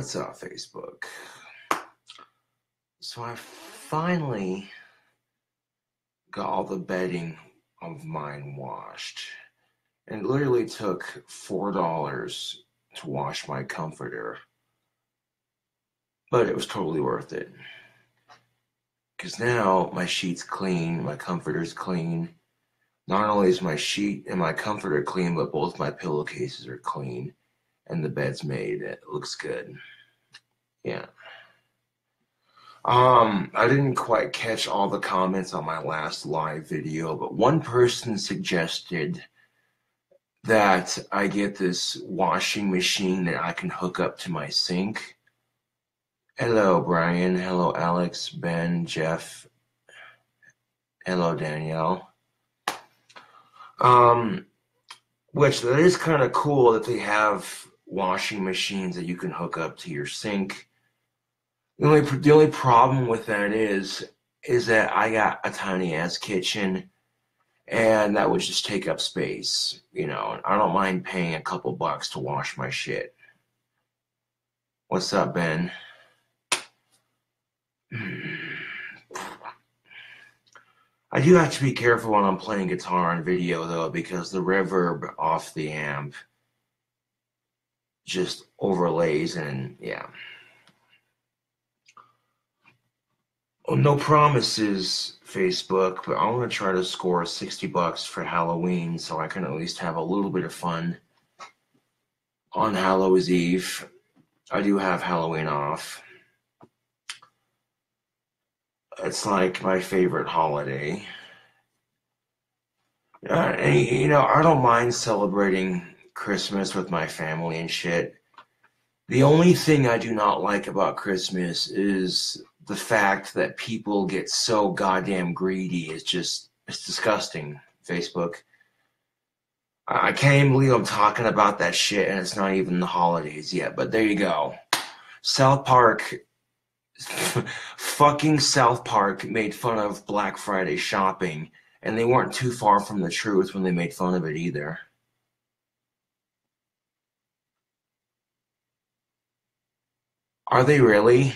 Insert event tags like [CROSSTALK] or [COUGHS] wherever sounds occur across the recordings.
What's up, Facebook? So I finally got all the bedding of mine washed. And it literally took $4 to wash my comforter. But it was totally worth it. Because now my sheet's clean, my comforter's clean. Not only is my sheet and my comforter clean, but both my pillowcases are clean and the bed's made. It looks good. Yeah. Um, I didn't quite catch all the comments on my last live video, but one person suggested that I get this washing machine that I can hook up to my sink. Hello, Brian. Hello, Alex, Ben, Jeff. Hello, Danielle. Um, which that is kind of cool that they have washing machines that you can hook up to your sink. The only the only problem with that is is that I got a tiny ass kitchen and that would just take up space. You know, I don't mind paying a couple bucks to wash my shit. What's up, Ben? [SIGHS] I do have to be careful when I'm playing guitar on video though, because the reverb off the amp just overlays and yeah. Well, no promises, Facebook, but I want to try to score 60 bucks for Halloween so I can at least have a little bit of fun on Halloween's Eve. I do have Halloween off. It's like my favorite holiday. Uh, and, you know, I don't mind celebrating Christmas with my family and shit. The only thing I do not like about Christmas is the fact that people get so goddamn greedy. It's just, it's disgusting, Facebook. I can't even believe I'm talking about that shit and it's not even the holidays yet, but there you go. South Park, [LAUGHS] fucking South Park made fun of Black Friday shopping and they weren't too far from the truth when they made fun of it either. Are they really?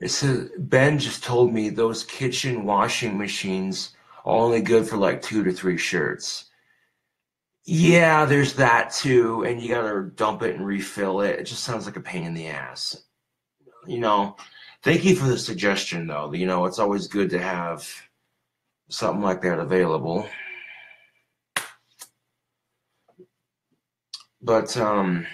It says Ben just told me those kitchen washing machines are only good for like two to three shirts. Yeah, there's that too, and you gotta dump it and refill it. It just sounds like a pain in the ass. You know, thank you for the suggestion though. You know, it's always good to have something like that available. But um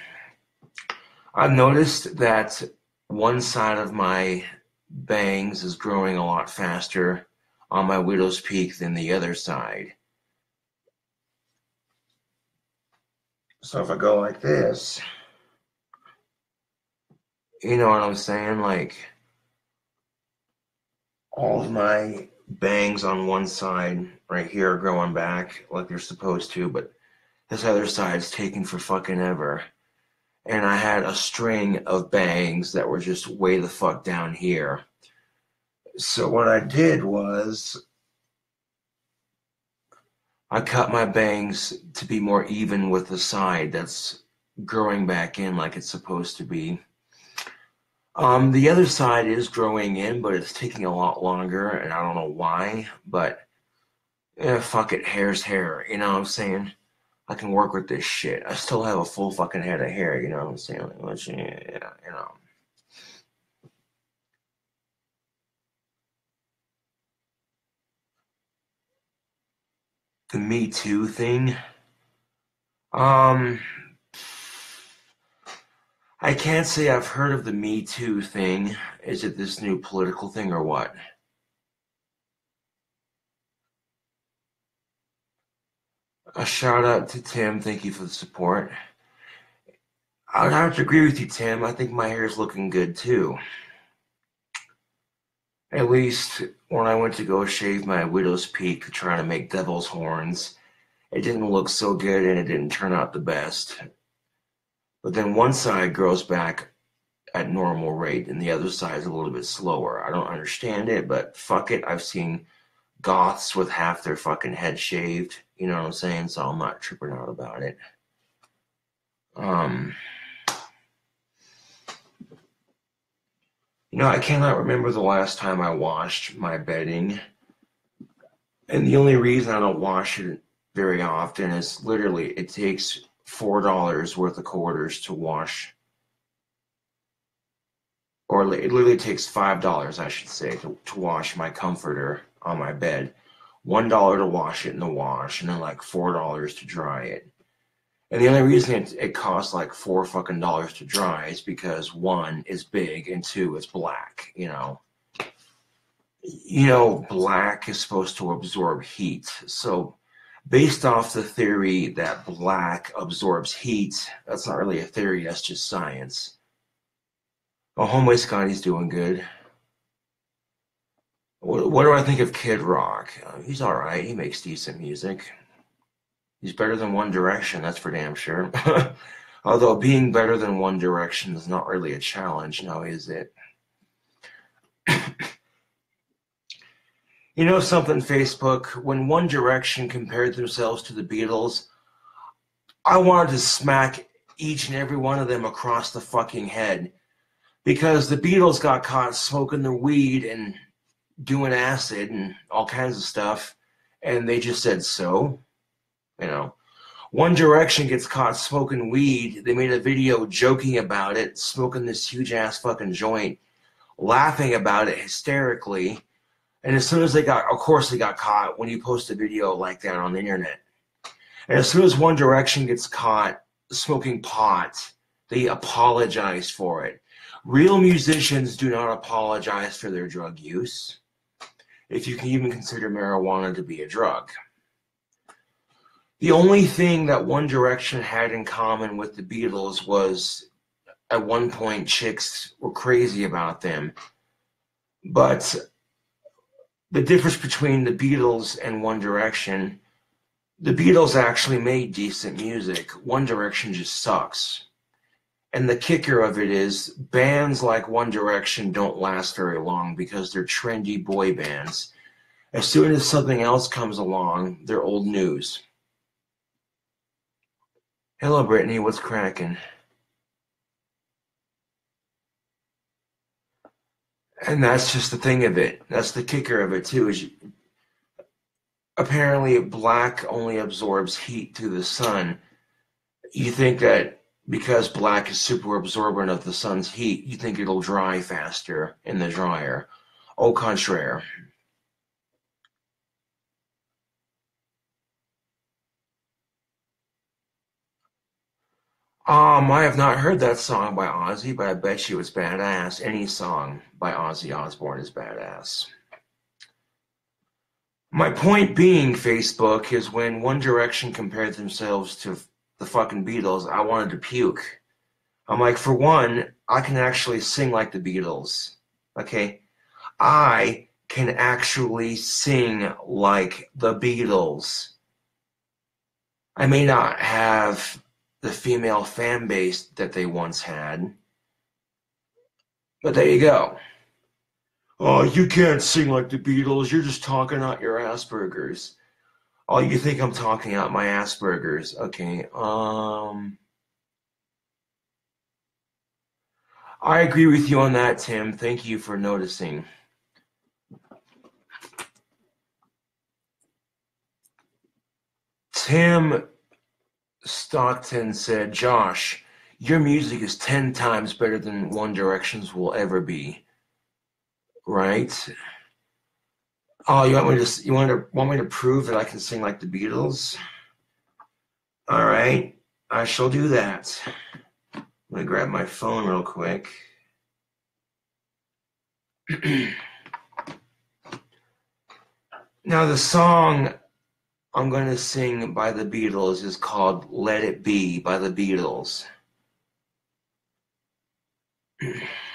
I've noticed that one side of my bangs is growing a lot faster on my widow's peak than the other side. So if I go like this, you know what I'm saying? Like all of my bangs on one side right here are growing back like they're supposed to, but this other side's taking for fucking ever and I had a string of bangs that were just way the fuck down here. So what I did was I cut my bangs to be more even with the side that's growing back in like it's supposed to be. Um, the other side is growing in, but it's taking a lot longer, and I don't know why. But yeah, fuck it, hair's hair. You know what I'm saying? I can work with this shit. I still have a full fucking head of hair, you know what I'm saying? Like, yeah, you know. The Me Too thing. Um, I can't say I've heard of the Me Too thing. Is it this new political thing or what? A shout out to Tim. Thank you for the support. I would have to agree with you, Tim. I think my hair is looking good too. At least when I went to go shave my widow's peak trying to make devil's horns, it didn't look so good and it didn't turn out the best. But then one side grows back at normal rate and the other side is a little bit slower. I don't understand it, but fuck it. I've seen goths with half their fucking head shaved. You know what I'm saying? So I'm not tripping out about it. Um, You know, I cannot remember the last time I washed my bedding. And the only reason I don't wash it very often is literally it takes $4 worth of quarters to wash. Or it literally takes $5, I should say, to, to wash my comforter on my bed. $1 to wash it in the wash, and then like $4 to dry it. And the only reason it, it costs like four fucking dollars to dry is because one is big and two it's black, you know. You know, black is supposed to absorb heat. So based off the theory that black absorbs heat, that's not really a theory, that's just science. Oh, homeboy Scotty's doing good. What, do I think of Kid Rock? Uh, he's all right. He makes decent music. He's better than One Direction, that's for damn sure. [LAUGHS] Although being better than One Direction is not really a challenge now, is it? [COUGHS] you know something, Facebook? When One Direction compared themselves to the Beatles, I wanted to smack each and every one of them across the fucking head. Because the Beatles got caught smoking their weed and doing acid and all kinds of stuff, and they just said so. You know, One Direction gets caught smoking weed. They made a video joking about it, smoking this huge ass fucking joint, laughing about it hysterically. And as soon as they got, of course, they got caught when you post a video like that on the internet. And as soon as One Direction gets caught smoking pot, they apologize for it. Real musicians do not apologize for their drug use, if you can even consider marijuana to be a drug. The only thing that One Direction had in common with the Beatles was at one point chicks were crazy about them. But the difference between the Beatles and One Direction, the Beatles actually made decent music. One Direction just sucks. And the kicker of it is bands like One Direction don't last very long because they're trendy boy bands. As soon as something else comes along, they're old news. Hello, Brittany. What's cracking? And that's just the thing of it. That's the kicker of it too. Is you, apparently black only absorbs heat to the sun. You think that because black is super absorbent of the sun's heat, you think it'll dry faster in the dryer. Au contraire. Um, I have not heard that song by Ozzy, but I bet you it's badass. Any song by Ozzy Osbourne is badass. My point being, Facebook, is when One Direction compared themselves to the fucking Beatles, I wanted to puke. I'm like, for one, I can actually sing like the Beatles. Okay? I can actually sing like the Beatles. I may not have the female fan base that they once had. But there you go. Oh, you can't sing like the Beatles. You're just talking out your Asperger's. Oh, you think I'm talking out my Asperger's? Okay. Um. I agree with you on that, Tim. Thank you for noticing. Tim Stockton said, Josh, your music is 10 times better than One Direction's will ever be. Right? Oh, you want me to you want to want me to prove that I can sing like the Beatles? All right, I shall do that. Let me grab my phone real quick. [CLEARS THROAT] now the song I'm going to sing by the Beatles is called Let It Be by the Beatles. [CLEARS THROAT]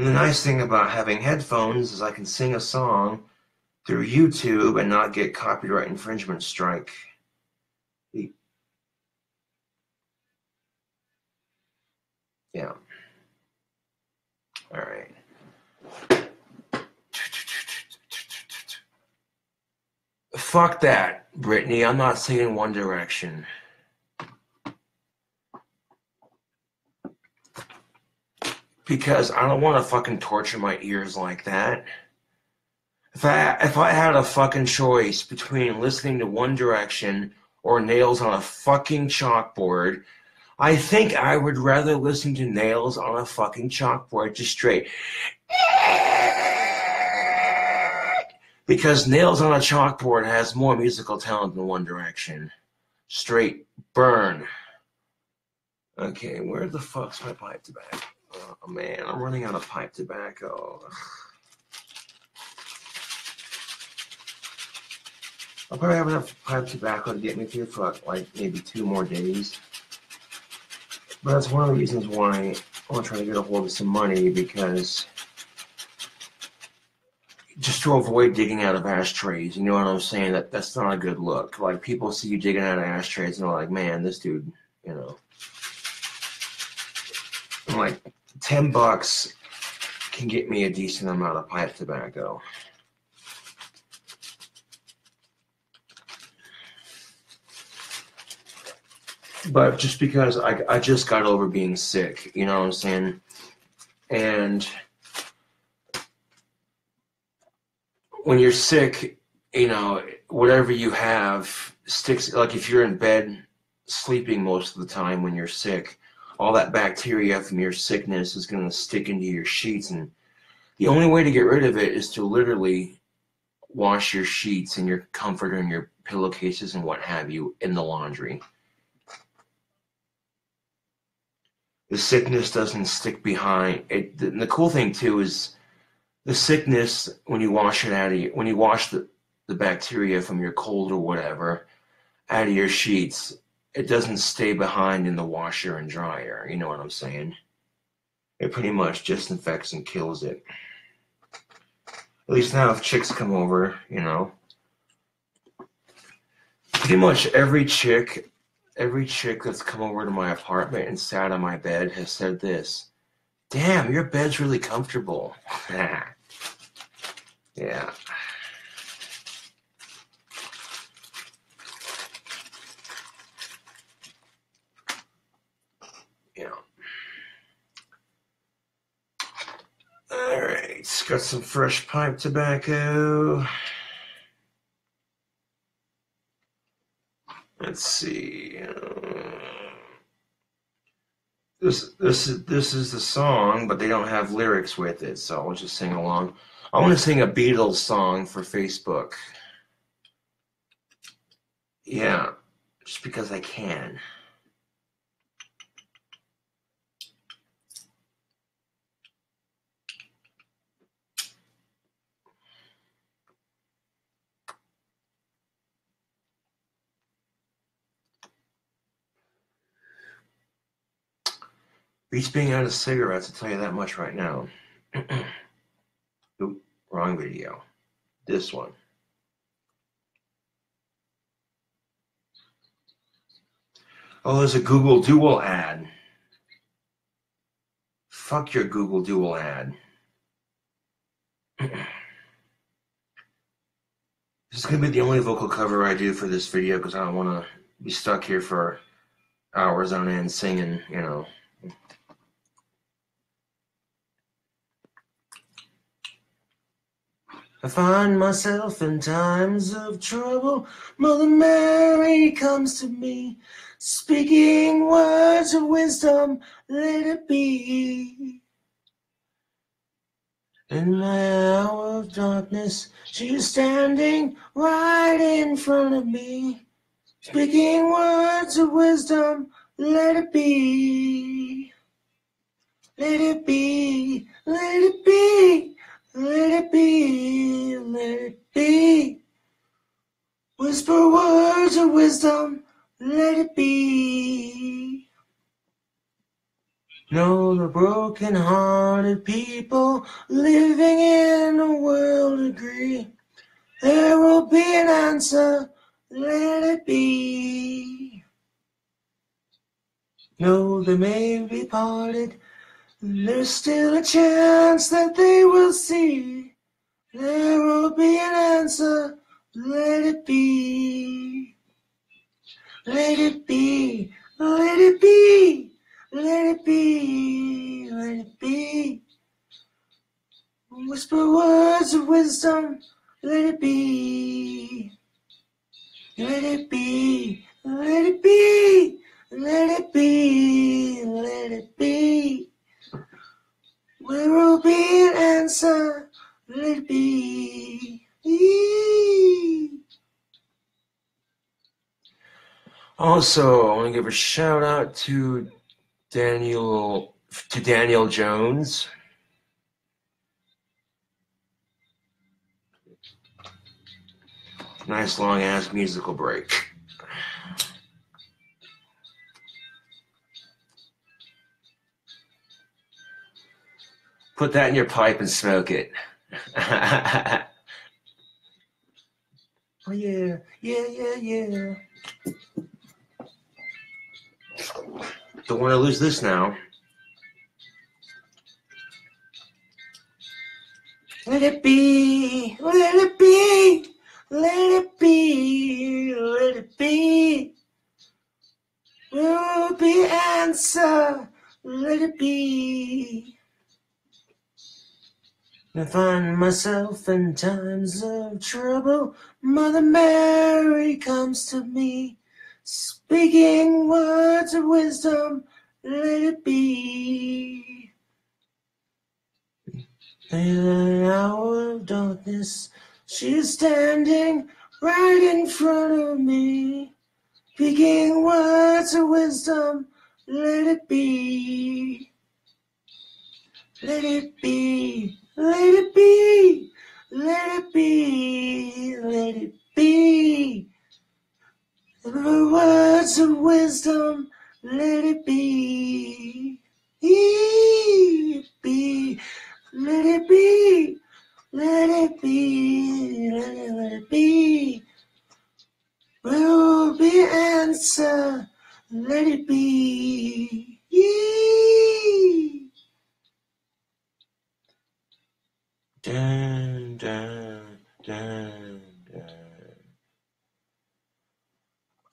and the nice thing about having headphones is I can sing a song through YouTube and not get copyright infringement strike. Yeah. All right. Fuck that, Brittany. I'm not singing One Direction. Because I don't want to fucking torture my ears like that. If I if I had a fucking choice between listening to One Direction or Nails on a fucking chalkboard, I think I would rather listen to Nails on a fucking chalkboard just straight. Because Nails on a Chalkboard has more musical talent than One Direction. Straight burn. Okay, where the fuck's my pipe tobacco? Oh man, I'm running out of pipe tobacco. I'll probably have enough pipe tobacco to get me through for like maybe two more days. But that's one of the reasons why I want to try to get a hold of some money because just to avoid digging out of ashtrays, you know what I'm saying? That that's not a good look. Like people see you digging out of ashtrays and they're like, man, this dude, you know. I'm like, ten bucks can get me a decent amount of pipe tobacco. But just because I, I just got over being sick, you know what I'm saying? And when you're sick, you know, whatever you have sticks. Like if you're in bed sleeping most of the time when you're sick, all that bacteria from your sickness is going to stick into your sheets. And the only way to get rid of it is to literally wash your sheets and your comforter and your pillowcases and what have you in the laundry. The sickness doesn't stick behind it. The cool thing too is the sickness when you wash it out of you, when you wash the, the bacteria from your cold or whatever out of your sheets, it doesn't stay behind in the washer and dryer. You know what I'm saying? It pretty much disinfects and kills it. At least now, if chicks come over, you know, pretty much every chick, every chick that's come over to my apartment and sat on my bed has said this Damn, your bed's really comfortable. [LAUGHS] Yeah. All right, got some fresh pipe tobacco. Let's see. This this is this is the song, but they don't have lyrics with it, so I'll just sing along. I want to sing a Beatles song for Facebook. Yeah, just because I can. Beats being out of cigarettes, I'll tell you that much right now. Oop, wrong video. This one. Oh, there's a Google Duo ad. Fuck your Google Duo ad. this is going to be the only vocal cover I do for this video because I don't want to be stuck here for hours on end singing, you know. I find myself in times of trouble. Mother Mary comes to me, speaking words of wisdom, let it be. In my hour of darkness, she is standing right in front of me, speaking words of wisdom, let it be. Let it be, let it be. Let it be, let it be. Whisper words of wisdom, let it be. Know the broken hearted people living in a world agree. There will be an answer, let it be. Know they may be parted there's still a chance that they will see. There will be an answer. Let it be. Let it be. Let it be. Let it be. Let it be. Whisper words of wisdom, let it be. Let it be, let it be, let it be, let it be. There will be an answer, let it be. Also, I want to give a shout out to Daniel to Daniel Jones. Nice long ass musical break. Put that in your pipe and smoke it. [LAUGHS] oh yeah, yeah, yeah, yeah. Don't want to lose this now. Let it be, let it be, let it be, let it be. Will be answer, let it be. I find myself in times of trouble. Mother Mary comes to me, speaking words of wisdom, let it be. In an hour of darkness, she's standing right in front of me, speaking words of wisdom, let it be. Let it be. Let it be, let it be, let it be. The words of wisdom, let it be. Let it be, let it be, let it be, let it, let it be. Will be answer, let it be. Dun, dun, dun.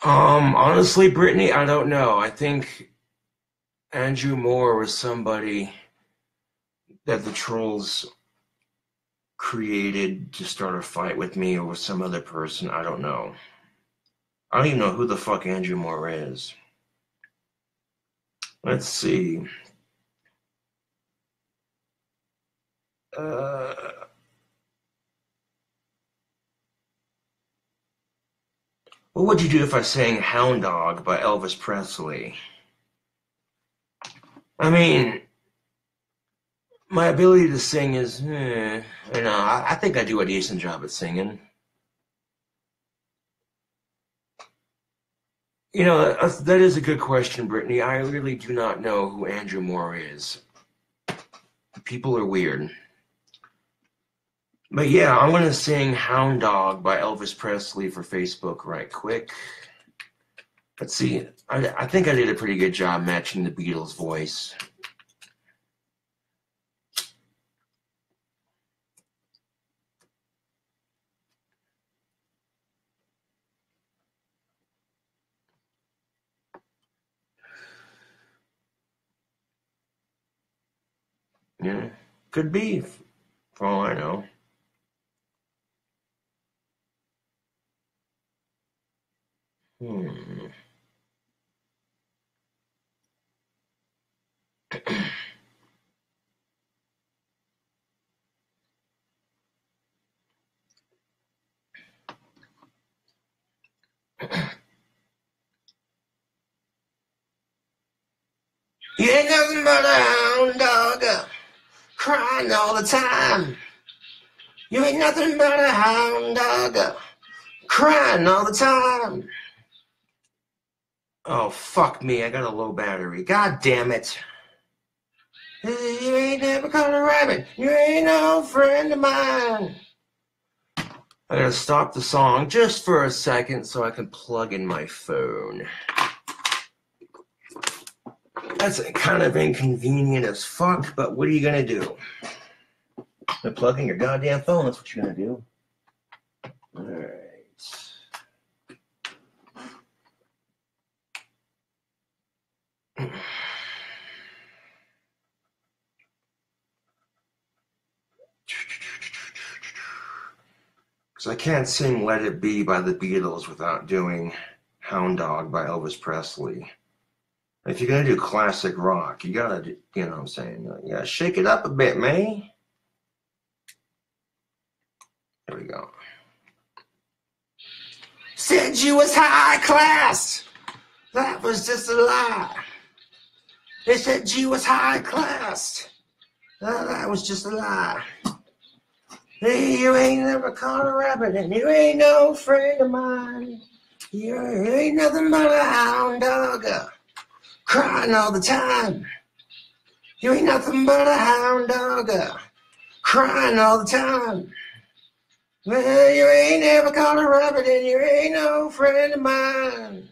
Um, honestly, Brittany, I don't know. I think Andrew Moore was somebody that the trolls created to start a fight with me or with some other person. I don't know. I don't even know who the fuck Andrew Moore is. Let's see. Uh, what would you do if I sang Hound Dog by Elvis Presley? I mean, my ability to sing is, eh, you know, I, I think I do a decent job at singing. You know, that that is a good question, Brittany. I really do not know who Andrew Moore is. People are weird. But yeah, I'm gonna sing Hound Dog by Elvis Presley for Facebook right quick. Let's see. I, I think I did a pretty good job matching the Beatles' voice. Yeah, could be, for all I know. Hmm. You ain't nothing but a hound dog, uh, crying all the time. You ain't nothing but a hound dog, uh, crying all the time. Oh, fuck me, I got a low battery. God damn it. You ain't never caught a rabbit. You ain't no friend of mine. I gotta stop the song just for a second so I can plug in my phone. That's kind of inconvenient as fuck, but what are you gonna do? Gonna plug in your goddamn phone, that's what you're gonna do. Alright. Because I can't sing Let It Be by the Beatles without doing Hound Dog by Elvis Presley. If you're to do classic rock, you got to, you know what I'm saying? You got to shake it up a bit, man. There we go. Said you was high class. That was just a lie. They said you was high class. that was just a lie. Hey, you ain't never caught a rabbit, and you ain't no friend of mine. You ain't nothing but a hound dog, crying all the time. You ain't nothing but a hound dog, uh, crying all the time. Well, you ain't never caught a rabbit, and you ain't no friend of mine.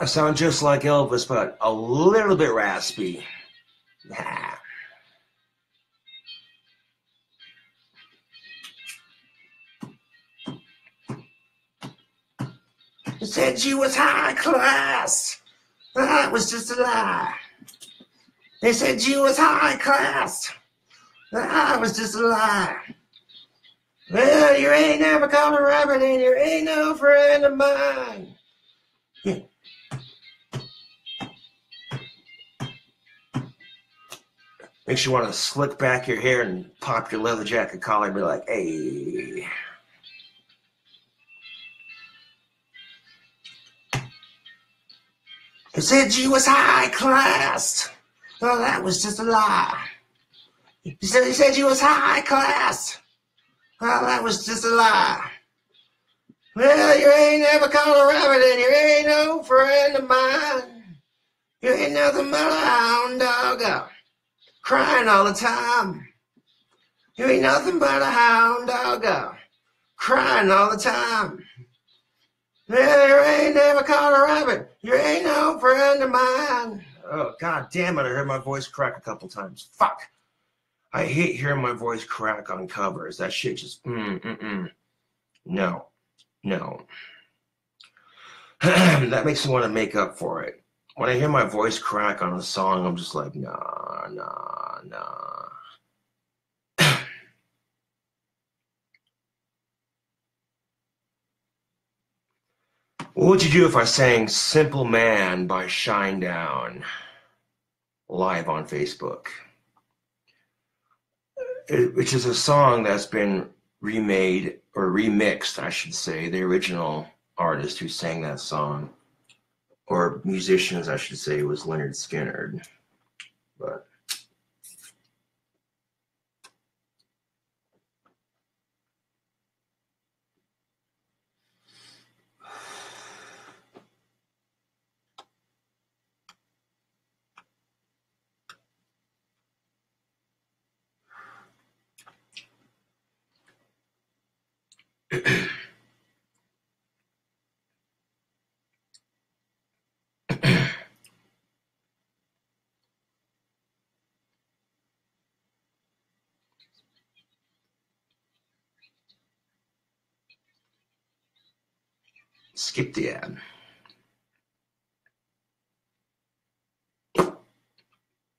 I sound just like Elvis, but a little bit raspy. Nah. Said you was high class. That was just a lie. They said you was high class. But that was just a lie. Well, you ain't never caught a rabbit and you ain't no friend of mine. Yeah. Makes you want to slick back your hair and pop your leather jacket collar and be like, hey. Said you was high class. Well, that was just a lie. He said he said you was high class. Well, that was just a lie. Well, you ain't never called a rabbit and you ain't no friend of mine. You ain't nothing but a hound dog uh, crying all the time. You ain't nothing but a hound dog uh, crying all the time. You ain't never caught a rabbit. You ain't no friend of mine. Oh, god damn it. I heard my voice crack a couple times. Fuck. I hate hearing my voice crack on covers. That shit just, mm, mm, mm. No, no. [CLEARS THROAT] that makes me want to make up for it. When I hear my voice crack on a song, I'm just like, nah, nah, nah. What would you do if I sang Simple Man by Shinedown live on Facebook? It, which is a song that's been remade or remixed, I should say. The original artist who sang that song, or musicians, I should say, was Lynyrd Skynyrd. But Skip the ad.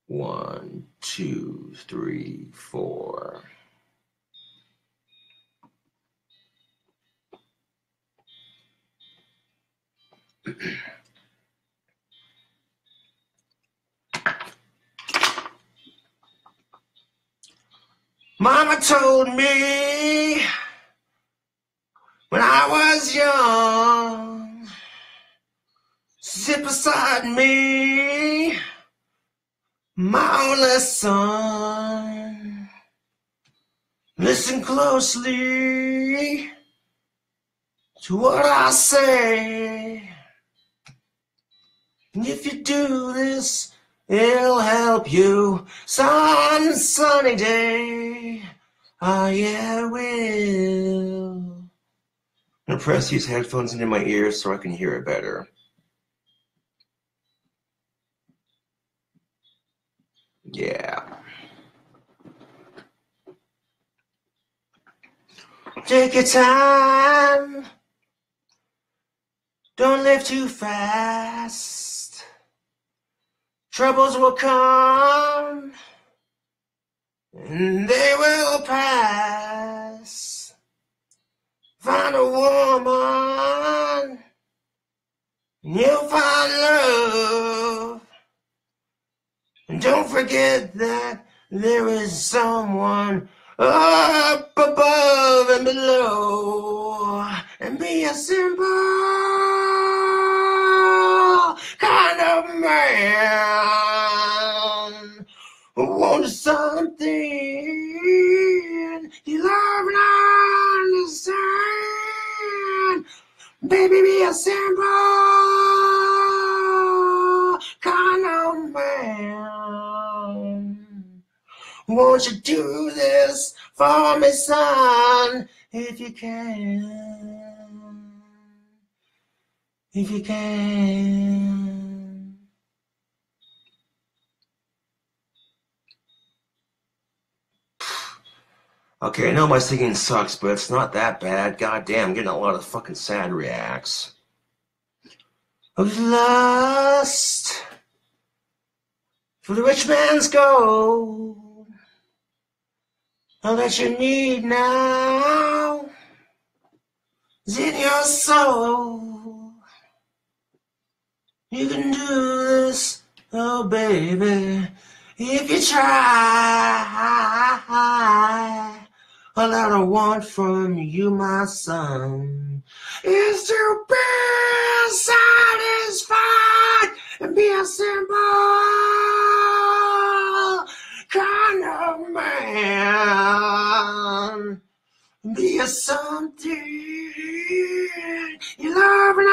One, two, three, four. [CLEARS THROAT] Mama told me I was young, sit beside me, my only son. Listen closely to what I say. And if you do this, it'll help you. Sun, sunny day. Oh, yeah, it will. Gonna press these headphones into my ears so I can hear it better. Yeah. Take your time. Don't live too fast. Troubles will come and they will pass. Find a woman, and you'll find love. And don't forget that there is someone up above and below, and be a simple kind of man who wants something you love and understand. Baby, be a simple kind of man. Won't you do this for me, son, if you can? If you can. Okay, I know my singing sucks, but it's not that bad. God damn, I'm getting a lot of fucking sad reacts. Of lust for the rich man's gold. All that you need now is in your soul. You can do this, oh baby, if you try. All that I want from you, my son, is to be satisfied and be a simple kind of man. Be a something you love and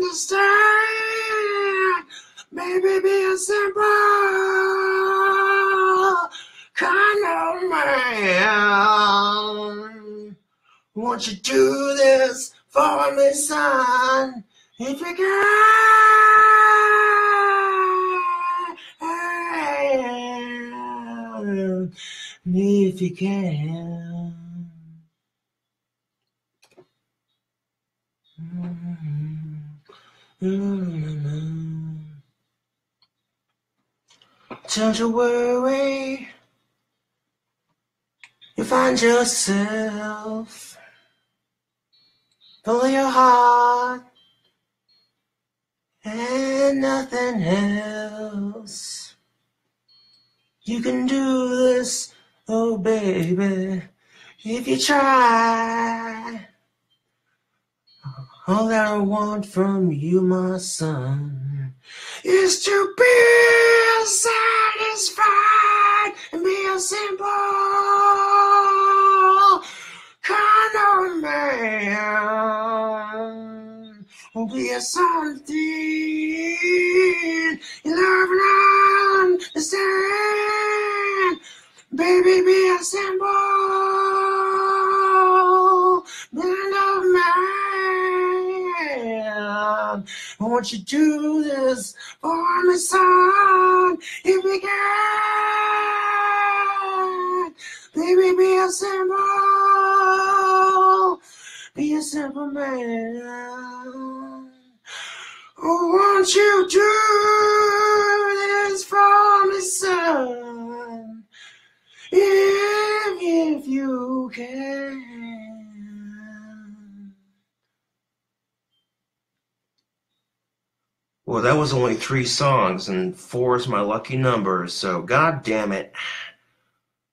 understand. Maybe be a simple kind of man. Won't you do this for me, son? If you can, if you can. Don't you worry, find yourself. Follow your heart and nothing else. You can do this, oh baby, if you try. All that I want from you, my son, is to be satisfied and be a simple kind of man. Be a something you love and understand. Baby, be a simple kind of man. Won't you do this for me, son? If you can, baby, be a simple, be a simple man. Won't you do this for me, son? If, if you can. Well, that was only three songs, and four is my lucky number, so god damn it.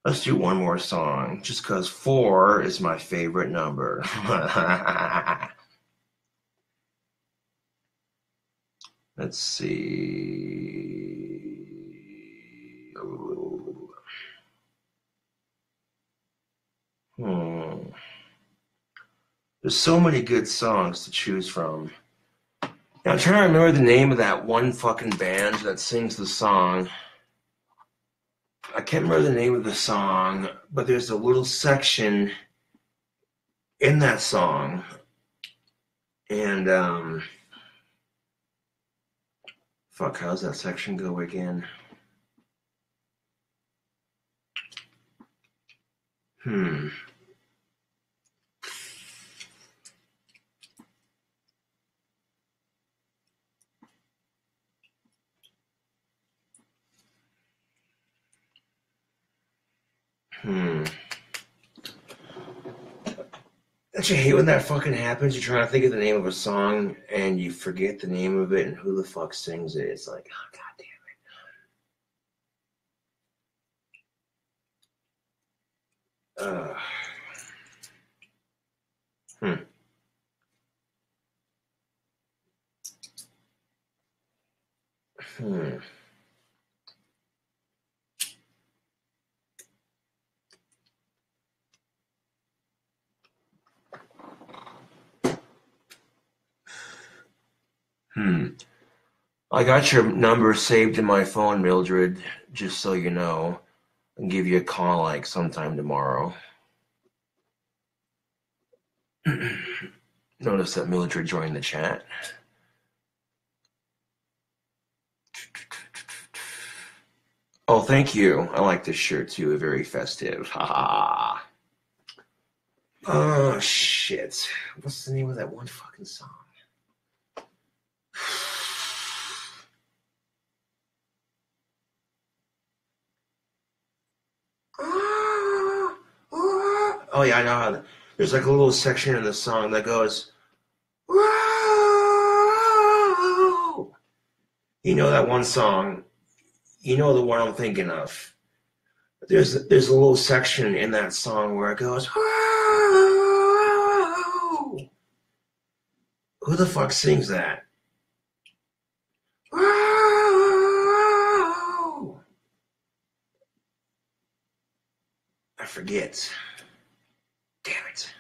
Let's do one more song, just because four is my favorite number. [LAUGHS] Let's see. Hmm. There's so many good songs to choose from. I'm trying to remember the name of that one fucking band that sings the song. I can't remember the name of the song, but there's a little section in that song. And, um, fuck, how's that section go again? Hmm. Hmm. Don't you hate when that fucking happens? You're trying to think of the name of a song and you forget the name of it and who the fuck sings it. It's like, oh god damn it. Uh, hmm. Hmm. [CLEARS THROAT] I got your number saved in my phone, Mildred, just so you know. I'll give you a call like sometime tomorrow. [CLEARS THROAT] Notice that Mildred joined the chat. Oh, thank you. I like this shirt too. Very festive. Ha ha. Oh shit. What's the name of that one fucking song? Oh yeah, I know how. There's like a little section in the song that goes. Whoa! You know that one song. You know the one I'm thinking of. There's there's a little section in that song where it goes. Whoa! Who the fuck sings that? Whoa! I forget. Damn it.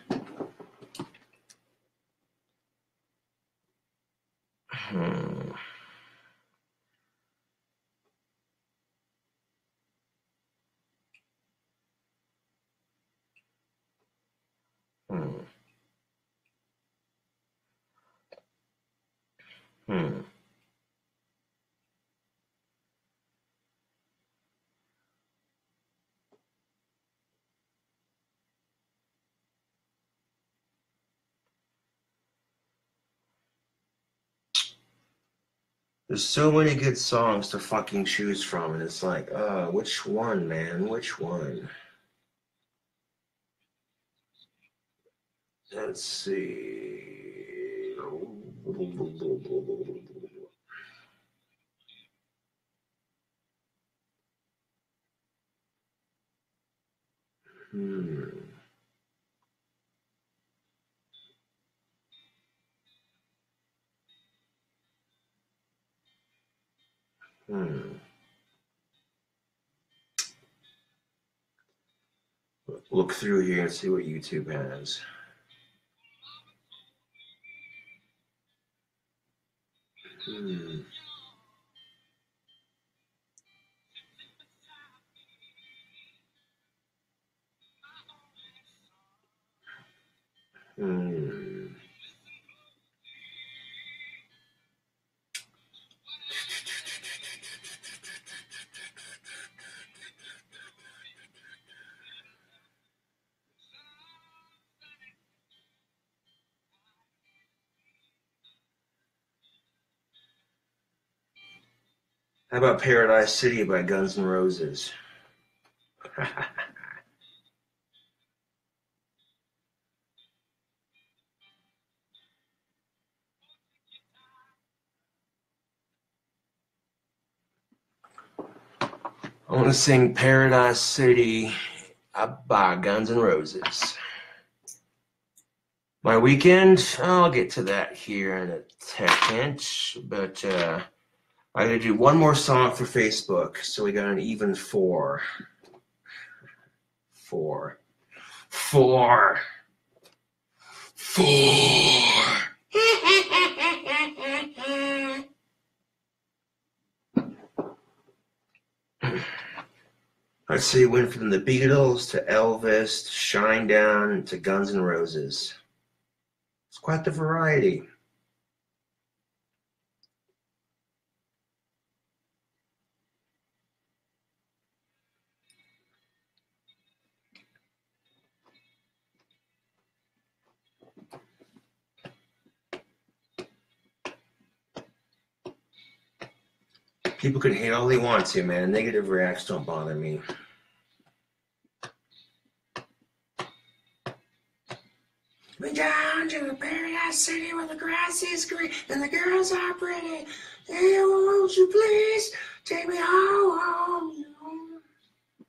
Hmm. Hmm. Hmm. There's so many good songs to fucking choose from, and it's like, uh, which one, man? Which one? Let's see. Hmm. Hmm. Look through here and see what YouTube has. Hmm. Hmm. How about Paradise City by Guns N' Roses? [LAUGHS] I want to sing Paradise City by Guns N' Roses. My weekend, I'll get to that here in a second, but uh, I gotta do one more song for Facebook, so we got an even four. Four. Four. Four. Let's see, went from the Beatles to Elvis to Shinedown to Guns N' Roses. It's quite the variety. People can hate all they want to, man. Negative reacts don't bother me. We down to the paradise city where the grass is green and the girls are pretty. Hey, won't you please take me home?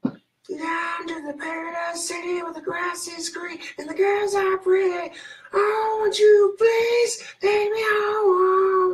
Down to the paradise city where the grass is green and the girls are pretty. Oh, won't you please take me home?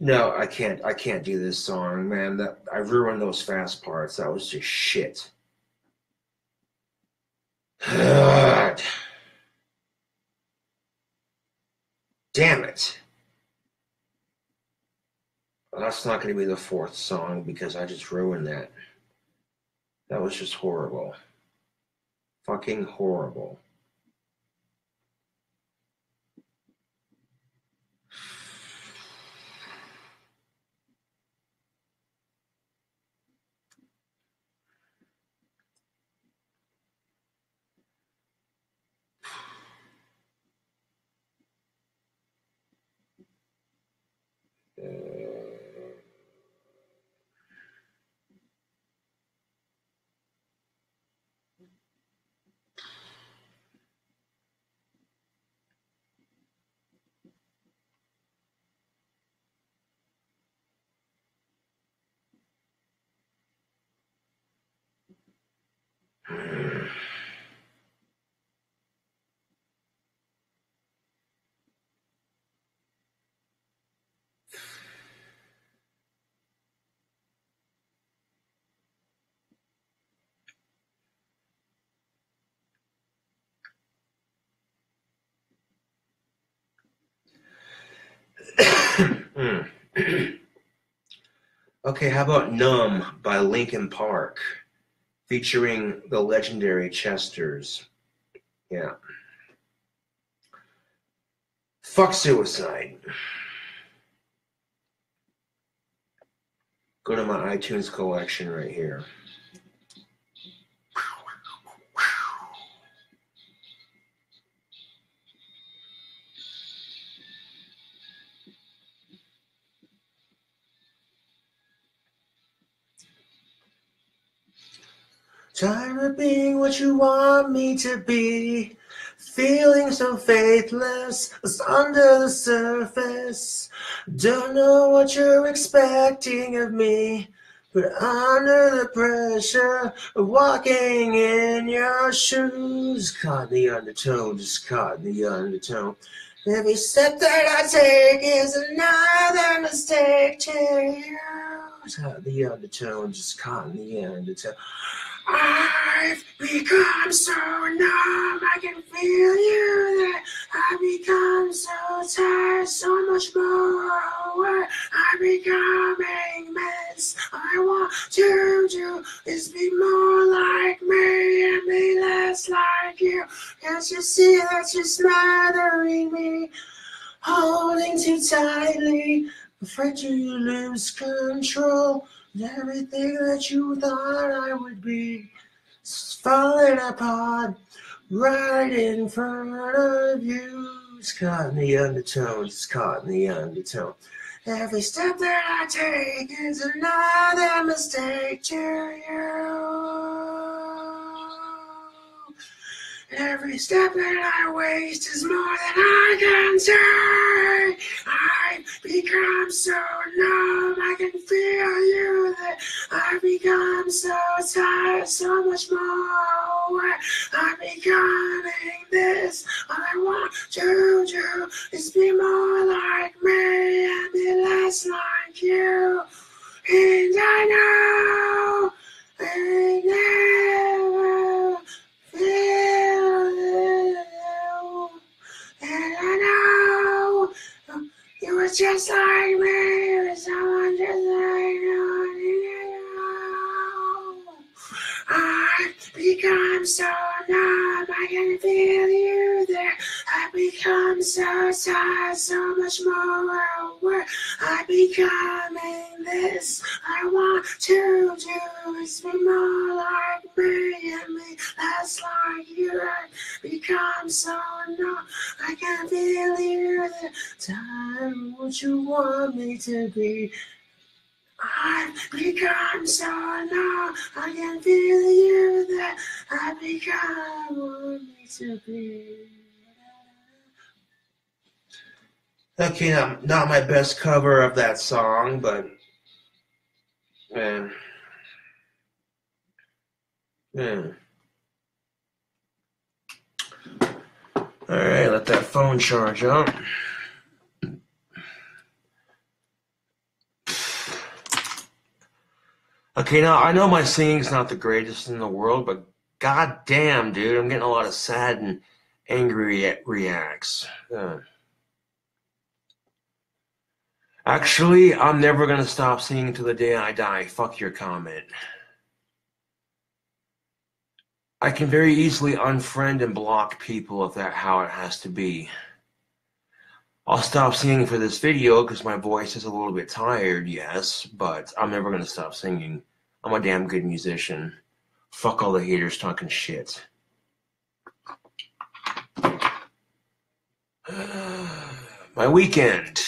No, I can't. I can't do this song, man. That I ruined those fast parts. That was just shit. [SIGHS] Damn it. That's not going to be the fourth song because I just ruined that. That was just horrible. Fucking horrible. Hmm. okay, how about Numb by Linkin Park, featuring the legendary Chesters. Yeah. Fuck suicide. Go to my iTunes collection right here. Tired of being what you want me to be. Feeling so faithless, it's under the surface. Don't know what you're expecting of me. But under the pressure of walking in your shoes, caught in the undertone, just caught in the undertone. Every step that I take is another mistake to you. Caught the undertone, just caught in the undertone. I've become so numb, I can feel you there. I've become so tired, so much more. I'm becoming mess. I want to do is be more like me and be less like you. Can't you see that you're smothering me? Holding too tightly, afraid you lose control. Everything that you thought I would be is falling apart right in front of you. It's caught in the undertone, it's caught in the undertone. Every step that I take is another mistake to you. Every step that I waste is more than I can take. I've become so numb, I can feel you that I've become so tired, so much more. I'm becoming this. All I want to do is be more like me and be less like you. And I know I never feel you. And I know were just like me, someone just like you. I've become so numb, I can feel you there. I've become so tired, so much more aware. I'm becoming this. I want to do is be more like me and be less like you. I become so numb, I can feel there. Time, what you want me to be. I've become so numb, I can feel you that I've become what me to be. Okay, not, not my best cover of that song, but man, yeah. All right, let that phone charge up. Okay, now I know my singing's not the greatest in the world, but god damn, dude, I'm getting a lot of sad and angry re- reacts. Uh, Actually, I'm never gonna stop singing to the day I die. Fuck your comment. I can very easily unfriend and block people if that how it has to be. I'll stop singing for this video because my voice is a little bit tired, yes, but I'm never gonna stop singing. I'm a damn good musician. Fuck all the haters talking shit. [SIGHS] My weekend.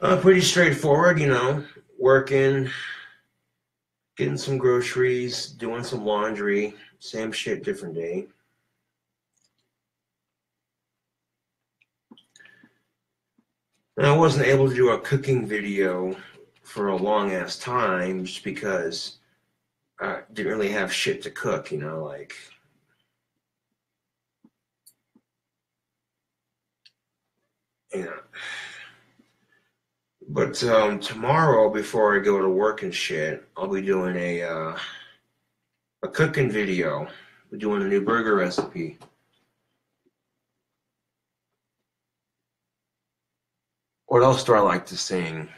Uh, pretty straightforward, you know, working, getting some groceries, doing some laundry, same shit, different day. And I wasn't able to do a cooking video for a long ass time just because I didn't really have shit to cook, you know, like. You know. But um, tomorrow, before I go to work and shit, I'll be doing a uh, a cooking video. We're doing a new burger recipe. What else do I like to sing?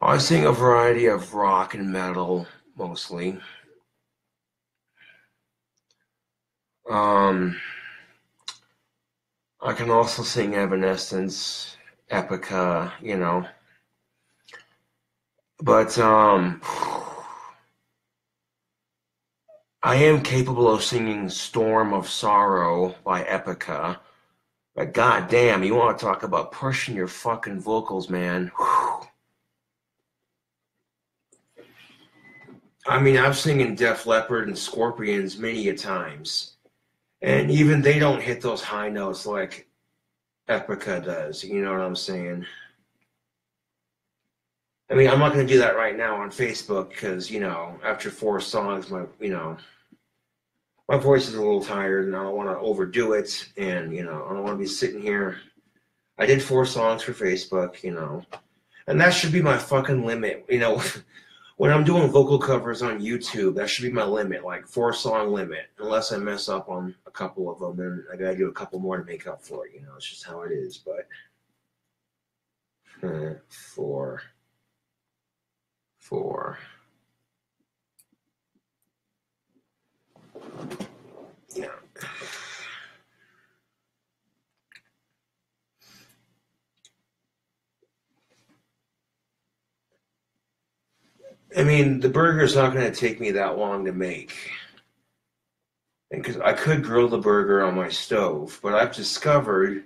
I sing a variety of rock and metal, mostly. Um, I can also sing Evanescence Epica, you know. But um I am capable of singing Storm of Sorrow by Epica. But goddamn, you want to talk about pushing your fucking vocals, man. I mean, I'm singing Def Leppard and Scorpions many a times. And even they don't hit those high notes like Epica does. You know what I'm saying? I mean, I'm not going to do that right now on Facebook because, you know, after four songs, my, you know, my voice is a little tired and I don't want to overdo it. And, you know, I don't want to be sitting here. I did four songs for Facebook, you know, and that should be my fucking limit. You know, [LAUGHS] when I'm doing vocal covers on YouTube, that should be my limit, like four song limit. Unless I mess up on a couple of them, then I gotta do a couple more to make up for it. You know, it's just how it is. But uh, four, four. Yeah. I mean, the burger's not going to take me that long to make. Because I could grill the burger on my stove, but I've discovered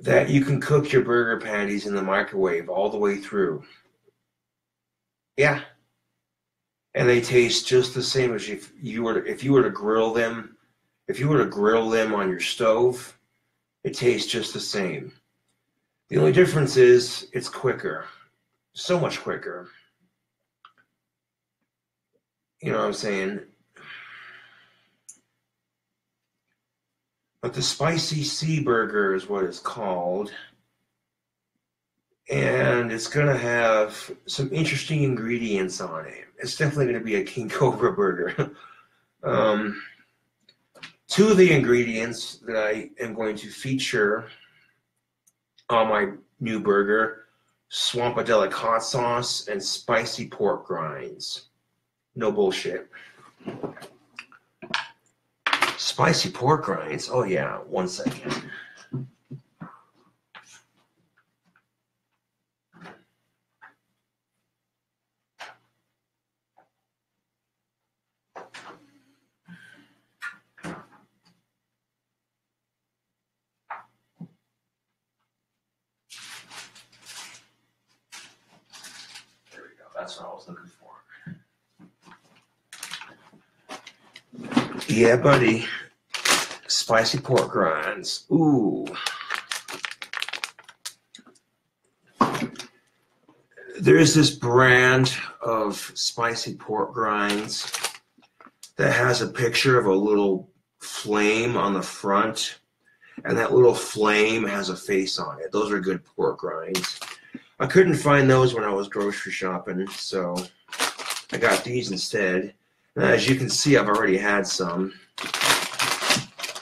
that you can cook your burger patties in the microwave all the way through. Yeah. And they taste just the same as if you were to, if you were to grill them, if you were to grill them on your stove, it tastes just the same. The only difference is it's quicker, so much quicker. You know what I'm saying? But the spicy sea burger is what it's called. And it's going to have some interesting ingredients on it. It's definitely going to be a King Cobra burger. [LAUGHS] um, two of the ingredients that I am going to feature on my new burger swampadelic hot sauce and spicy pork grinds. No bullshit. Spicy pork rinds. Oh yeah, one second. There we go. That's what I was looking for. Yeah, buddy. Spicy pork rinds. Ooh. There's this brand of spicy pork rinds that has a picture of a little flame on the front, and that little flame has a face on it. Those are good pork rinds. I couldn't find those when I was grocery shopping, so I got these instead. As you can see, I've already had some.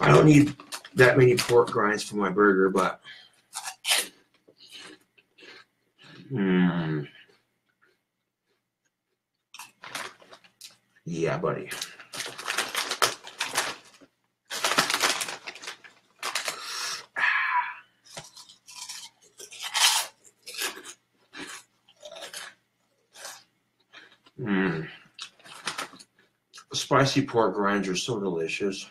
I don't need that many pork grinds for my burger, but hmm. Yeah, buddy. [SIGHS] Mm. Spicy pork grinds are so delicious.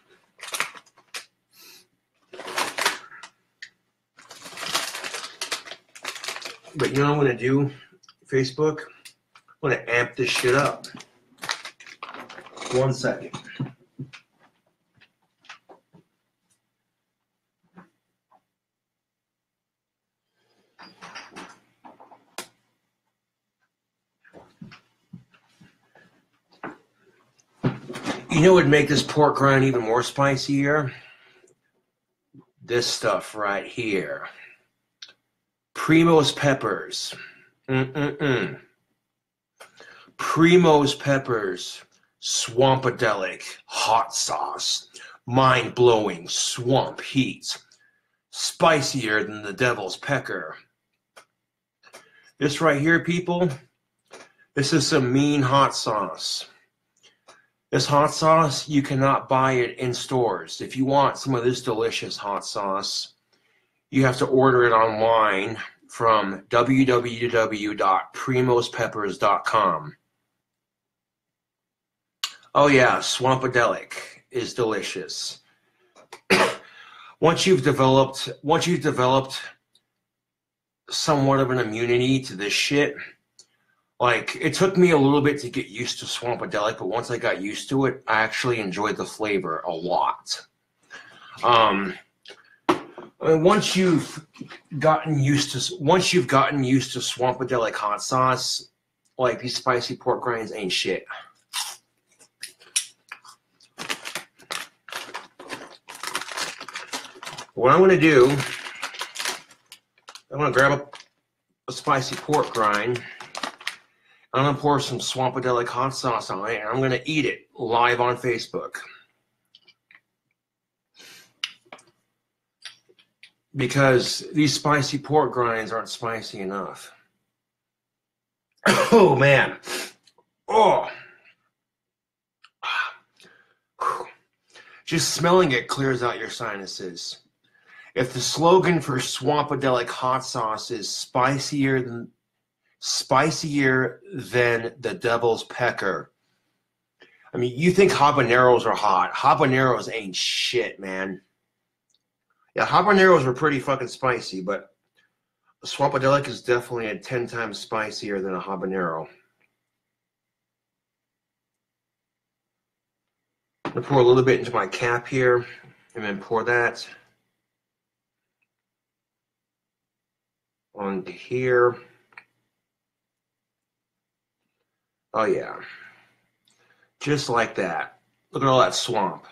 But you know what I'm gonna do, Facebook? I'm gonna amp this shit up. One second. You know what would make this pork rind even more spicier? This stuff right here. Primo's peppers. Mm-mm-mm. Primo's peppers. Swampadelic hot sauce. Mind blowing swamp heat. Spicier than the devil's pecker. This right here, people, this is some mean hot sauce. This hot sauce, you cannot buy it in stores. If you want some of this delicious hot sauce, you have to order it online from www.primospeppers.com. Oh yeah, Swampadelic is delicious. [COUGHS] once you've developed once you've developed somewhat of an immunity to this shit, like it took me a little bit to get used to Swampadelic, but once I got used to it, I actually enjoyed the flavor a lot. Um, once you've gotten used to once you've gotten used to Swampadelic hot sauce, like these spicy pork rinds ain't shit. What I'm gonna do, I'm gonna grab a, a spicy pork rind. I'm gonna pour some Swampadelic hot sauce on it, and I'm gonna eat it live on Facebook. Because these spicy pork grinds aren't spicy enough. [COUGHS] Oh man. Oh. [SIGHS] Just smelling it clears out your sinuses. If the slogan for Swampadelic hot sauce is spicier than spicier than the devil's pecker. I mean, you think habaneros are hot. Habaneros ain't shit, man. Yeah, habaneros are pretty fucking spicy, but a swampadelic is definitely a 10 times spicier than a habanero. I'm gonna pour a little bit into my cap here and then pour that. onto here. Oh, yeah. Just like that. Look at all that swamp.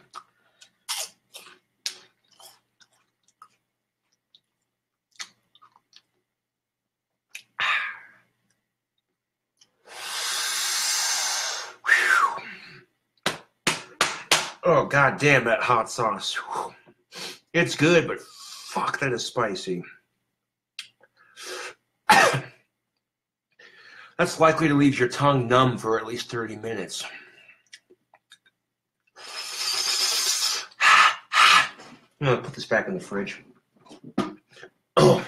Oh god damn that hot sauce. It's good, but fuck that is spicy. That's likely to leave your tongue numb for at least 30 minutes. [SIGHS] I'm gonna put this back in the fridge. Oh.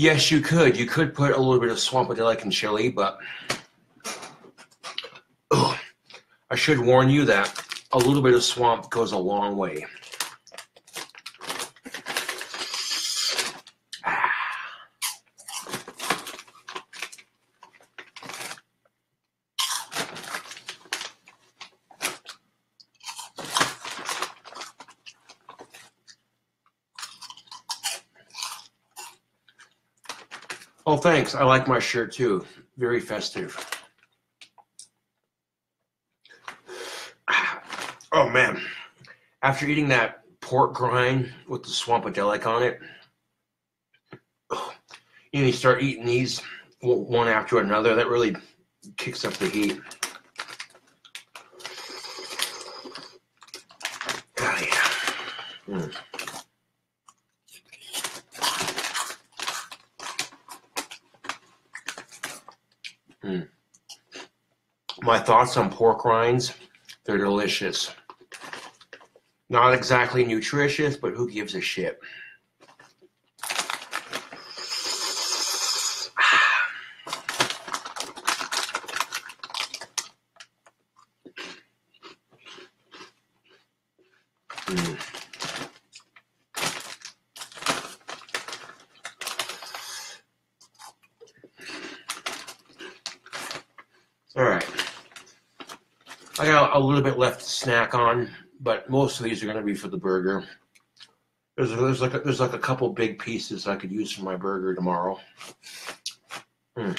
Yes, you could. You could put a little bit of swampadelic in chili, but. I should warn you that a little bit of swamp goes a long way. Ah. Oh, thanks. I like my shirt too. Very festive. [SIGHS] Oh man, after eating that pork rind with the swampadelic on it, [SIGHS] you know, you start eating these one after another. That really kicks up the heat. Oh, yeah. Mm. Mm. My thoughts on pork rinds, they're delicious. Not exactly nutritious, but who gives a shit? Mm. All right. I got a little bit left to snack on, but most of these are going to be for the burger. There's, there's like a, there's like a couple big pieces I could use for my burger tomorrow. Hmm.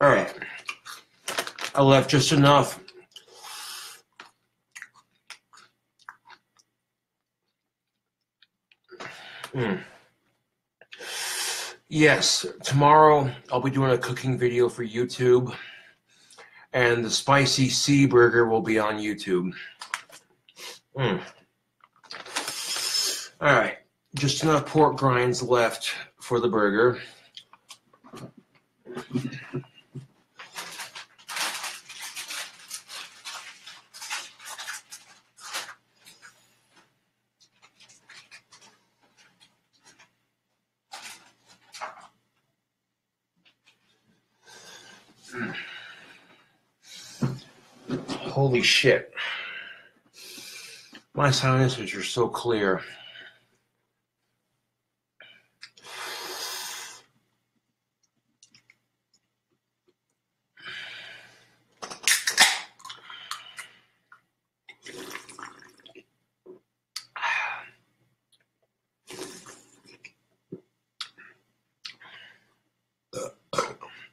All right. I left just enough. Mm. Yes, tomorrow I'll be doing a cooking video for YouTube, and the spicy sea burger will be on YouTube. Mm. All right, just enough pork grinds left for the burger. Shit. My sinuses are so clear.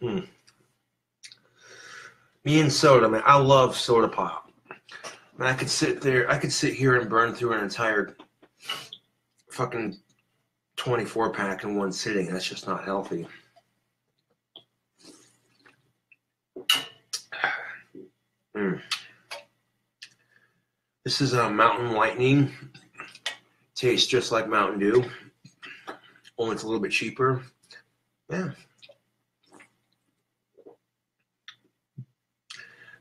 Mm. Me and soda, man. I love soda pop. I I could sit there, I could sit here and burn through an entire fucking 24 pack in one sitting. That's just not healthy. Mm. This is a Mountain Lightning. Tastes just like Mountain Dew, only it's a little bit cheaper. Yeah.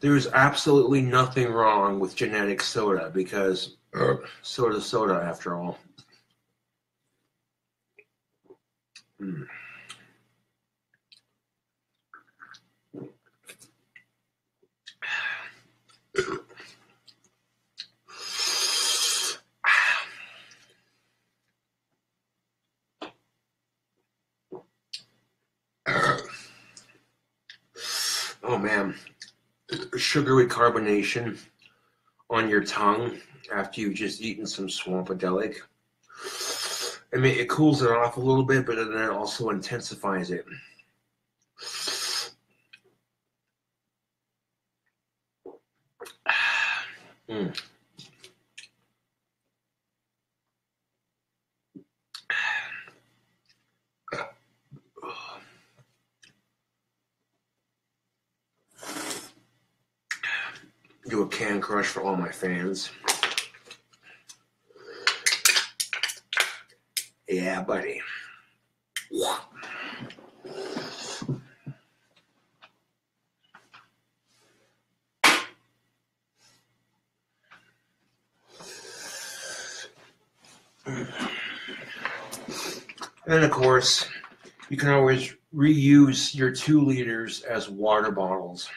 There's absolutely nothing wrong with genetic soda because uh, soda soda after all. Mm. Oh man, sugary carbonation on your tongue after you've just eaten some swampadelic. I mean, it cools it off a little bit, but then it also intensifies it. Mm. Do for all my fans. Yeah, buddy. And of course, you can always reuse your two liters as water bottles.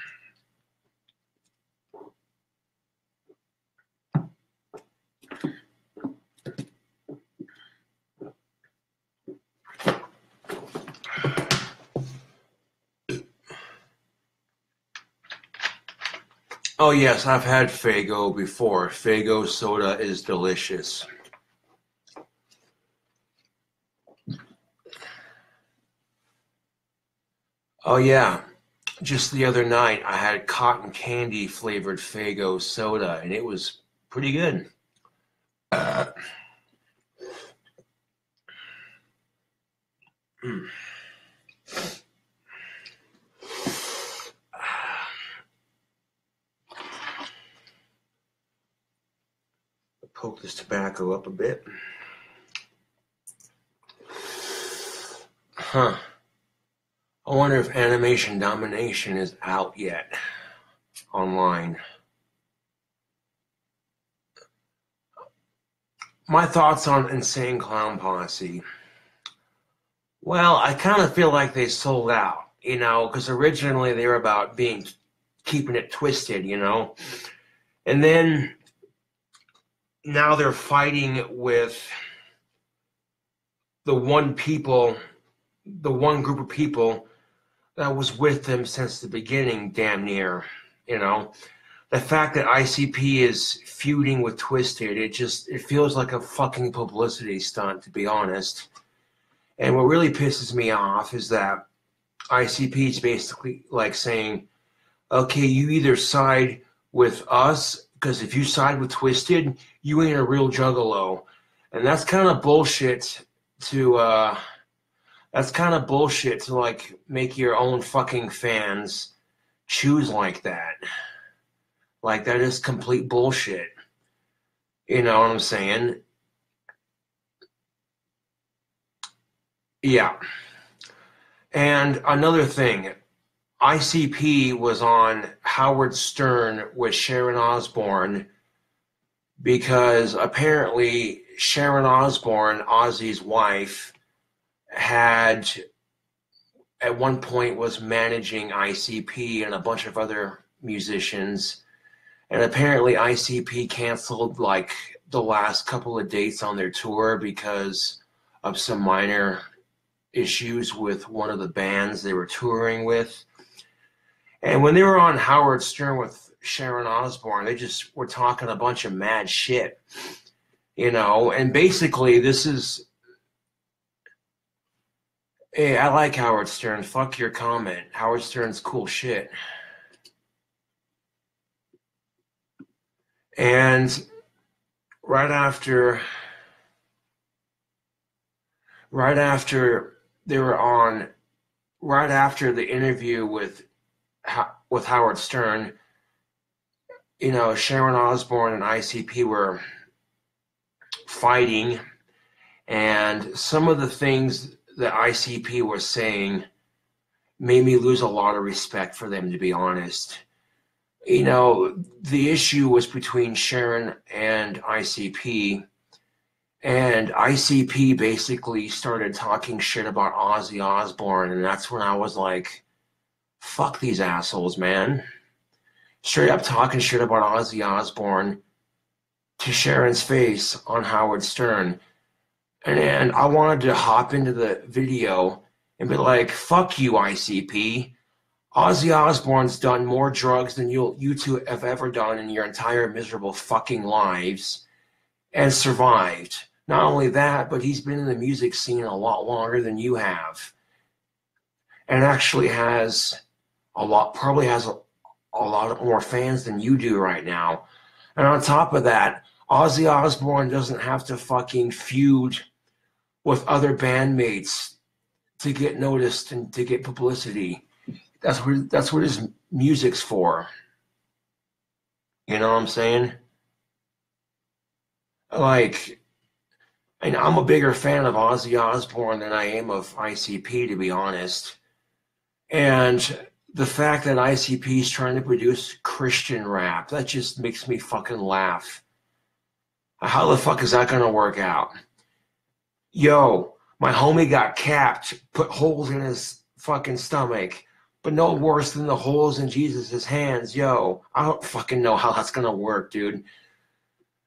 Oh yes, I've had Faygo before. Faygo soda is delicious. Oh yeah, just the other night I had cotton candy flavored Faygo soda, and it was pretty good. Uh, mm. Poke tobacco up a bit. Huh. I wonder if Animation Domination is out yet online. My thoughts on Insane Clown Posse. Well, I kind of feel like they sold out, you know, because originally they were about being keeping it twisted, you know. And then now they're fighting with the one people, the one group of people that was with them since the beginning, damn near. You know, the fact that ICP is feuding with Twiztid, it just it feels like a fucking publicity stunt, to be honest. And what really pisses me off is that ICP is basically like saying, okay, you either side with us because if you side with Twiztid, you ain't a real juggalo. And that's kind of bullshit to uh that's kind of bullshit to like make your own fucking fans choose like that. Like that is complete bullshit. You know what I'm saying? Yeah. And another thing, ICP was on Howard Stern with Sharon Osbourne because apparently Sharon Osbourne, Ozzy's wife, had at one point was managing ICP and a bunch of other musicians. And apparently ICP canceled like the last couple of dates on their tour because of some minor issues with one of the bands they were touring with. And when they were on Howard Stern with Sharon Osbourne, they just were talking a bunch of mad shit, you know. And basically, this is. Hey, I like Howard Stern. Fuck your comment. Howard Stern's cool shit. And right after. Right after they were on. Right after the interview with with Howard Stern, you know, Sharon Osbourne and ICP were fighting, and some of the things that ICP was saying made me lose a lot of respect for them, to be honest. You know, the issue was between Sharon and ICP, and ICP basically started talking shit about Ozzy Osbourne, and that's when I was like, fuck these assholes, man. Straight up talking shit about Ozzy Osbourne to Sharon's face on Howard Stern. And, and I wanted to hop into the video and be like, fuck you, ICP. Ozzy Osbourne's done more drugs than you you two have ever done in your entire miserable fucking lives and survived. Not only that, but he's been in the music scene a lot longer than you have. And actually has a lot probably has a, a lot more fans than you do right now. And on top of that, Ozzy Osbourne doesn't have to fucking feud with other bandmates to get noticed and to get publicity. That's what that's what his music's for. You know what I'm saying? Like, and I'm a bigger fan of Ozzy Osbourne than I am of ICP, to be honest. And the fact that ICP is trying to produce Christian rap, that just makes me fucking laugh. How the fuck is that gonna work out? Yo, my homie got capped, put holes in his fucking stomach, but no worse than the holes in Jesus' hands. Yo, I don't fucking know how that's gonna work, dude.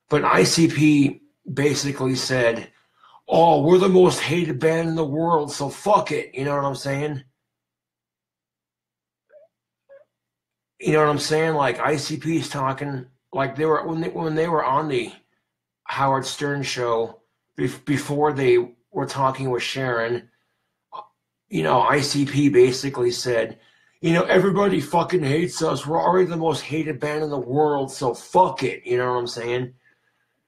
But ICP basically said, Oh, we're the most hated band in the world, so fuck it. You know what I'm saying? You know what I'm saying? Like ICP is talking like they were when they when they were on the Howard Stern show before they were talking with Sharon, uh, you know, ICP basically said, you know, everybody fucking hates us. We're already the most hated band in the world, so fuck it. You know what I'm saying?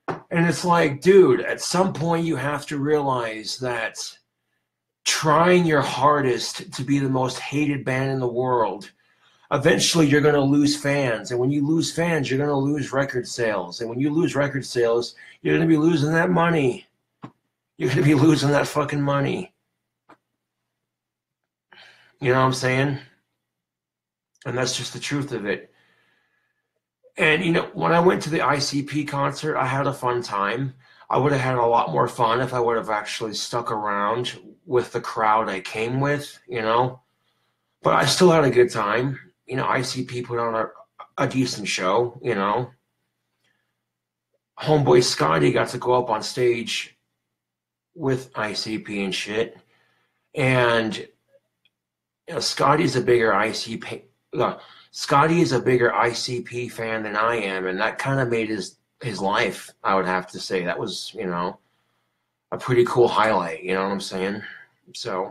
And it's like, dude, at some point you have to realize that trying your hardest to be the most hated band in the world, eventually you're going to lose fans. And when you lose fans, you're going to lose record sales. And when you lose record sales, you're going to be losing that money. You're going to be losing that fucking money. You know what I'm saying? And that's just the truth of it. And, you know, when I went to the ICP concert, I had a fun time. I would have had a lot more fun if I would have actually stuck around with the crowd I came with, you know. But I still had a good time. You know, ICP put on a, a decent show, you know. Homeboy Scotty got to go up on stage with ICP and shit. And you know, Scotty's a bigger ICP. Uh, Scotty is a bigger ICP fan than I am, and that kind of made his his life. I would have to say that was you know a pretty cool highlight. You know what I'm saying? So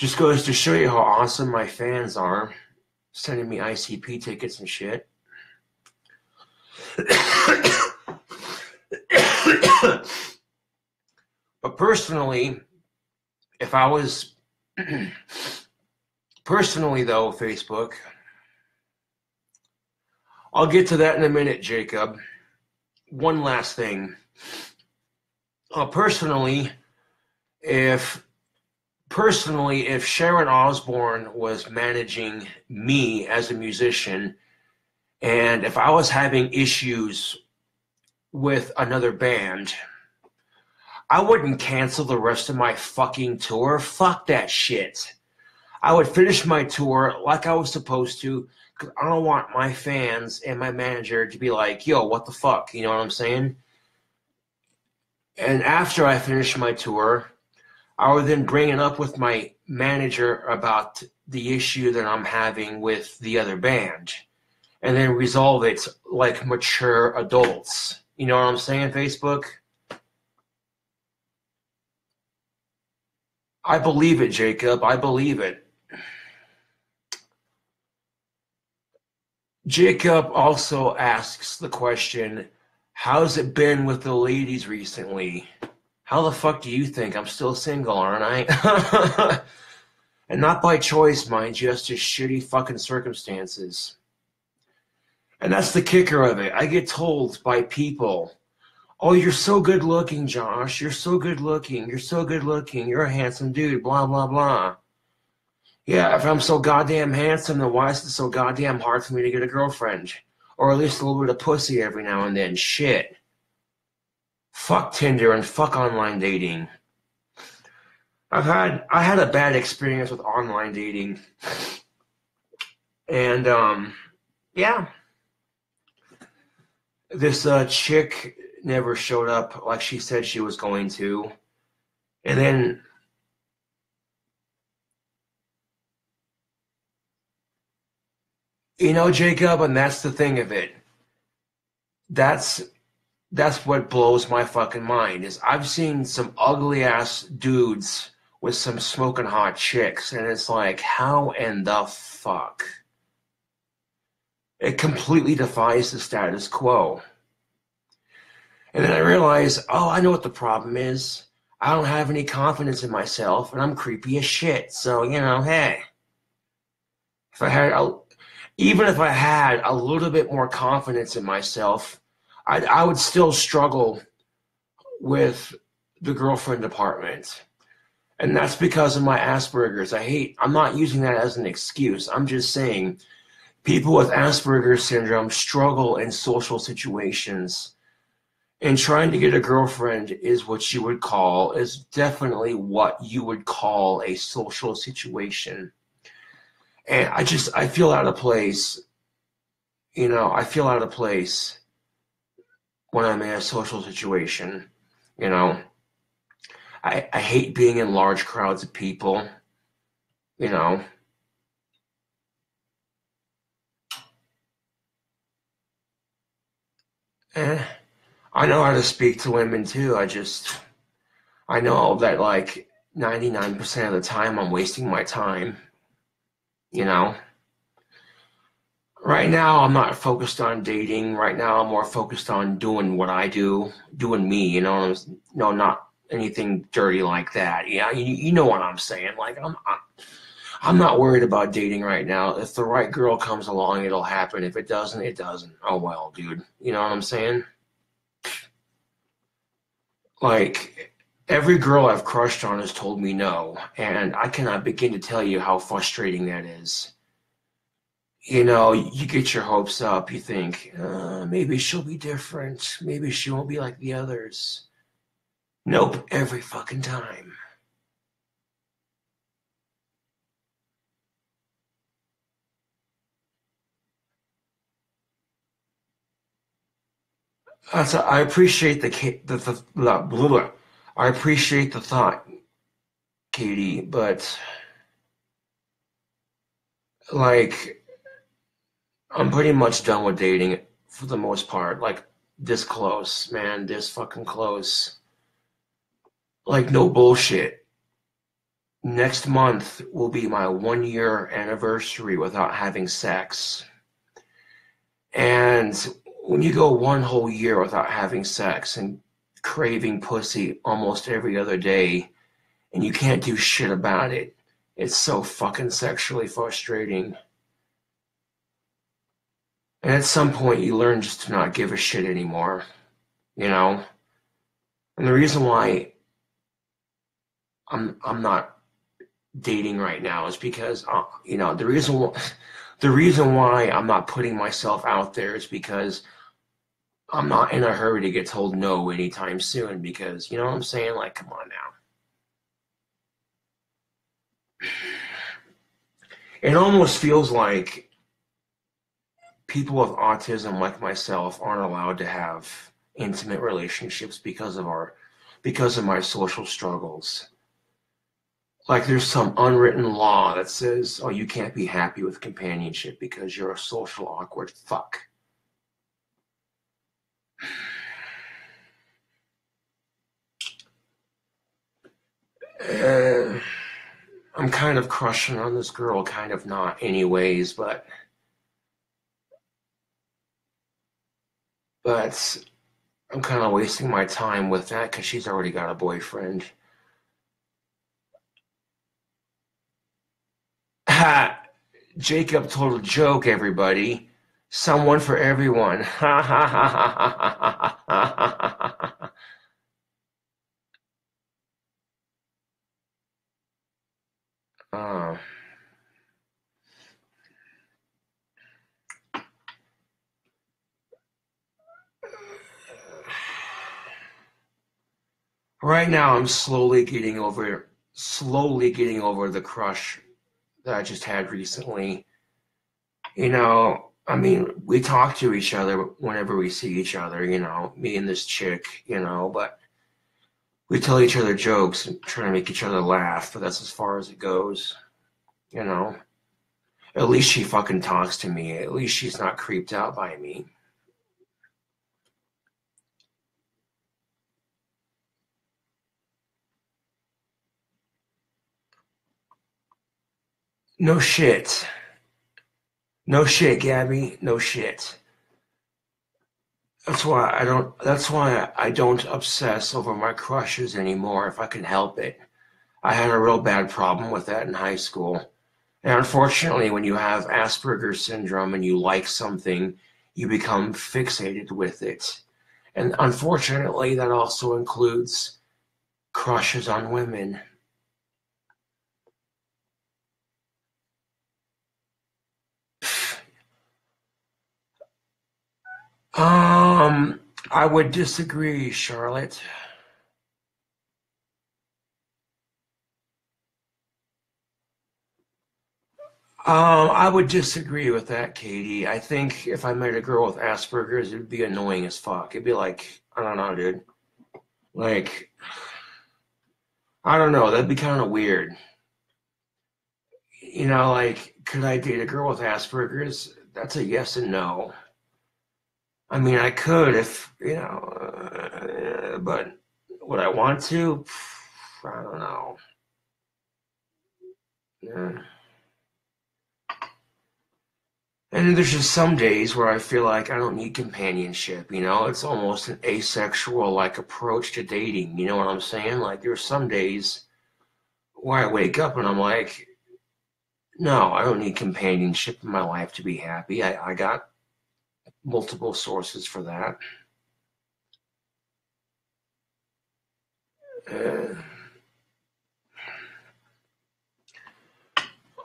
just goes to show you how awesome my fans are, sending me ICP tickets and shit. But personally, if I was [CLEARS THROAT] personally though, Facebook, I'll get to that in a minute, Jacob. One last thing. Uh, personally, if personally, if Sharon Osbourne was managing me as a musician, and if I was having issues with another band, I wouldn't cancel the rest of my fucking tour. Fuck that shit. I would finish my tour like I was supposed to because I don't want my fans and my manager to be like, yo, what the fuck? You know what I'm saying? And after I finish my tour, I would then bring it up with my manager about the issue that I'm having with the other band and then resolve it like mature adults. You know what I'm saying, Facebook? I believe it, Jacob. I believe it. Jacob also asks the question, how's it been with the ladies recently? How the fuck do you think? I'm still single, aren't I? [LAUGHS] and not by choice, mind you, just just shitty fucking circumstances. And that's the kicker of it. I get told by people, oh, you're so good looking, Josh. You're so good looking. You're so good looking. You're a handsome dude, blah, blah, blah. Yeah, if I'm so goddamn handsome, then why is it so goddamn hard for me to get a girlfriend? Or at least a little bit of pussy every now and then. Shit. Fuck Tinder and fuck online dating. I've had I had a bad experience with online dating. And um yeah. This uh chick never showed up like she said she was going to. And then you know, Jacob, and that's the thing of it. That's that's what blows my fucking mind is I've seen some ugly ass dudes with some smoking hot chicks, and it's like, how in the fuck? It completely defies the status quo. And then I realize, oh, I know what the problem is. I don't have any confidence in myself, and I'm creepy as shit. So you know, hey, if I had, a, even if I had a little bit more confidence in myself, I, I would still struggle with the girlfriend department. And that's because of my Asperger's. I hate, I'm not using that as an excuse. I'm just saying people with Asperger's syndrome struggle in social situations. And trying to get a girlfriend is what you would call, is definitely what you would call a social situation. And I just, I feel out of place. You know, I feel out of place when I'm in a social situation, you know. I, I hate being in large crowds of people, you know. Eh, I know how to speak to women too. I just, I know that like 99% of the time I'm wasting my time, you know. Right now, I'm not focused on dating. Right now, I'm more focused on doing what I do, doing me, you know. No, not anything dirty like that. Yeah, you, you know what I'm saying. Like I'm, I'm not worried about dating right now. If the right girl comes along, it'll happen. If it doesn't, it doesn't. Oh well, dude. You know what I'm saying? Like every girl I've crushed on has told me no, and I cannot begin to tell you how frustrating that is. You know, you get your hopes up. You think uh, maybe she'll be different. Maybe she won't be like the others Nope, every fucking time. That's a, I appreciate the the, the blah, blah, blah. I appreciate the thought, Katie, but like I'm pretty much done with dating for the most part. Like this close, man, this fucking close. Like no bullshit. Next month will be my one year anniversary without having sex. And when you go one whole year without having sex and craving pussy almost every other day and you can't do shit about it, it's so fucking sexually frustrating. And at some point, you learn just to not give a shit anymore, you know? And the reason why I'm I'm not dating right now is because uh, you know the reason the reason why I'm not putting myself out there is because I'm not in a hurry to get told no anytime soon because you know what I'm saying like come on now it almost feels like people with autism like myself aren't allowed to have intimate relationships because of our because of my social struggles like there's some unwritten law that says, oh, you can't be happy with companionship because you're a social awkward fuck. Uh, I'm kind of crushing on this girl, kind of not, anyways, but. But I'm kind of wasting my time with that because she's already got a boyfriend. Ha! Jacob told a joke, everybody. Someone for everyone. uh. [LAUGHS] Right now, I'm slowly getting over, slowly getting over the crush that I just had recently. You know, I mean, we talk to each other whenever we see each other, you know, me and this chick, you know, but we tell each other jokes and try to make each other laugh, but that's as far as it goes, you know. At least she fucking talks to me. At least she's not creeped out by me. No shit. No shit, Gabby. No shit. That's why I don't that's why I don't obsess over my crushes anymore if I can help it. I had a real bad problem with that in high school. And unfortunately, when you have Asperger's syndrome and you like something, you become fixated with it. And unfortunately, that also includes crushes on women. Um, I would disagree, Charlotte. Um, I would disagree with that, Katie. I think if I met a girl with Asperger's, it'd be annoying as fuck. It'd be like, I don't know, dude. Like, I don't know. That'd be kind of weird. You know, like, could I date a girl with Asperger's? That's a yes and no. I mean, I could if, you know, uh, but would I want to? I don't know. Yeah. And there's just some days where I feel like I don't need companionship, you know? It's almost an asexual like approach to dating, you know what I'm saying? Like there's some days where I wake up and I'm like, no, I don't need companionship in my life to be happy. I, I got multiple sources for that. Uh,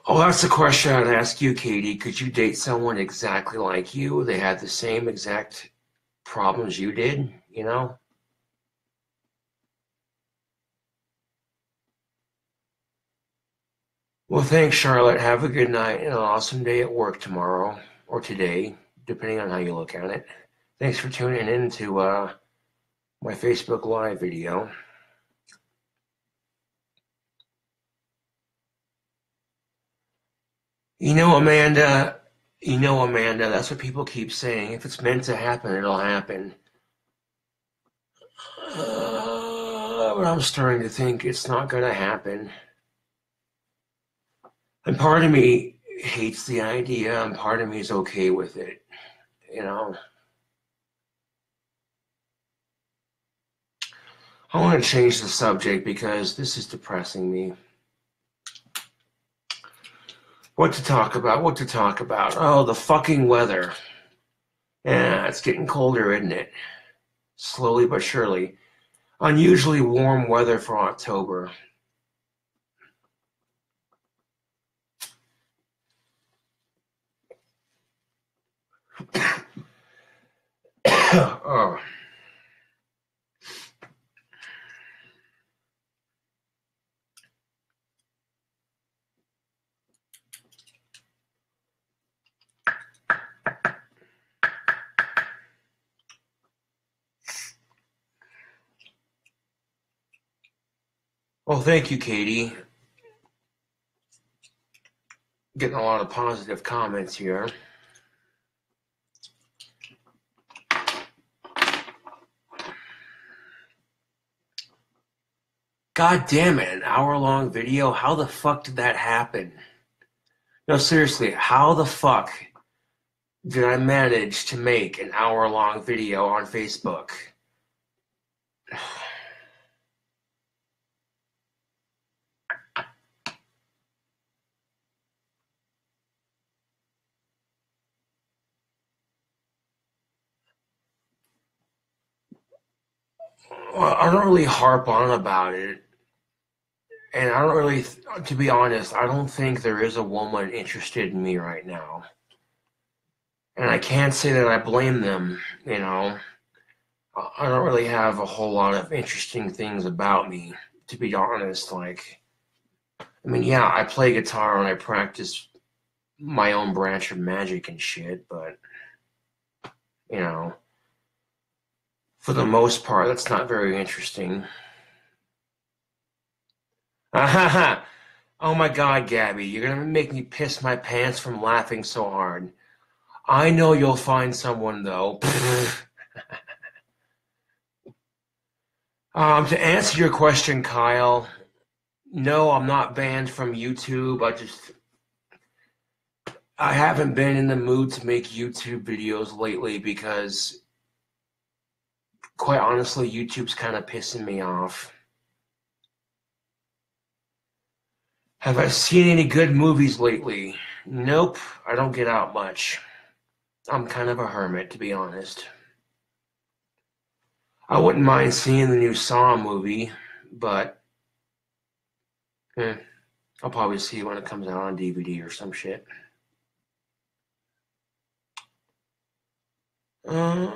oh, that's the question I'd ask you, Katie. Could you date someone exactly like you? They had the same exact problems you did, you know? Well, thanks, Charlotte. Have a good night and an awesome day at work tomorrow or today depending on how you look at it. Thanks for tuning in to uh, my Facebook Live video. You know, Amanda, you know, Amanda, that's what people keep saying. If it's meant to happen, it'll happen. Uh, [SIGHS] but I'm starting to think it's not going to happen. And part of me hates the idea, and part of me is okay with it you know. I want to change the subject because this is depressing me. What to talk about? What to talk about? Oh, the fucking weather. Yeah, it's getting colder, isn't it? Slowly but surely. Unusually warm weather for October. [SIGHS] oh. Well, thank you, Katie. Getting a lot of positive comments here. God damn it, an hour long video? How the fuck did that happen? No, seriously, how the fuck did I manage to make an hour long video on Facebook? [SIGHS] Well, I don't really harp on about it and I don't really, to be honest, I don't think there is a woman interested in me right now. And I can't say that I blame them, you know. I don't really have a whole lot of interesting things about me, to be honest. Like, I mean, yeah, I play guitar and I practice my own branch of magic and shit, but, you know, for the most part, that's not very interesting. [LAUGHS] oh my god, Gabby, you're gonna make me piss my pants from laughing so hard. I know you'll find someone though. [LAUGHS] um, to answer your question, Kyle, no, I'm not banned from YouTube. I just I haven't been in the mood to make YouTube videos lately because quite honestly, YouTube's kind of pissing me off. Have I seen any good movies lately? Nope, I don't get out much. I'm kind of a hermit, to be honest. I wouldn't mind seeing the new Saw movie, but eh, I'll probably see it when it comes out on DVD or some shit. Uh,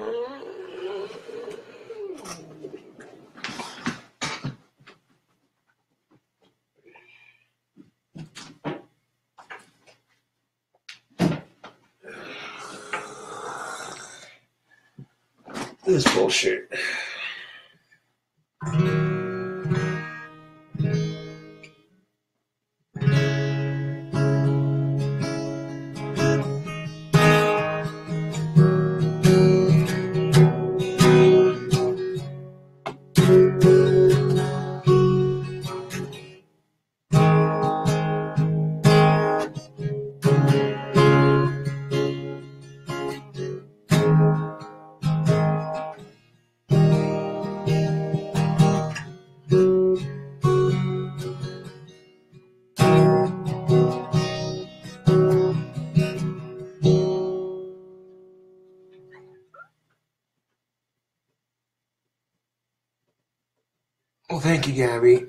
This bullshit. Thank you, Gabby.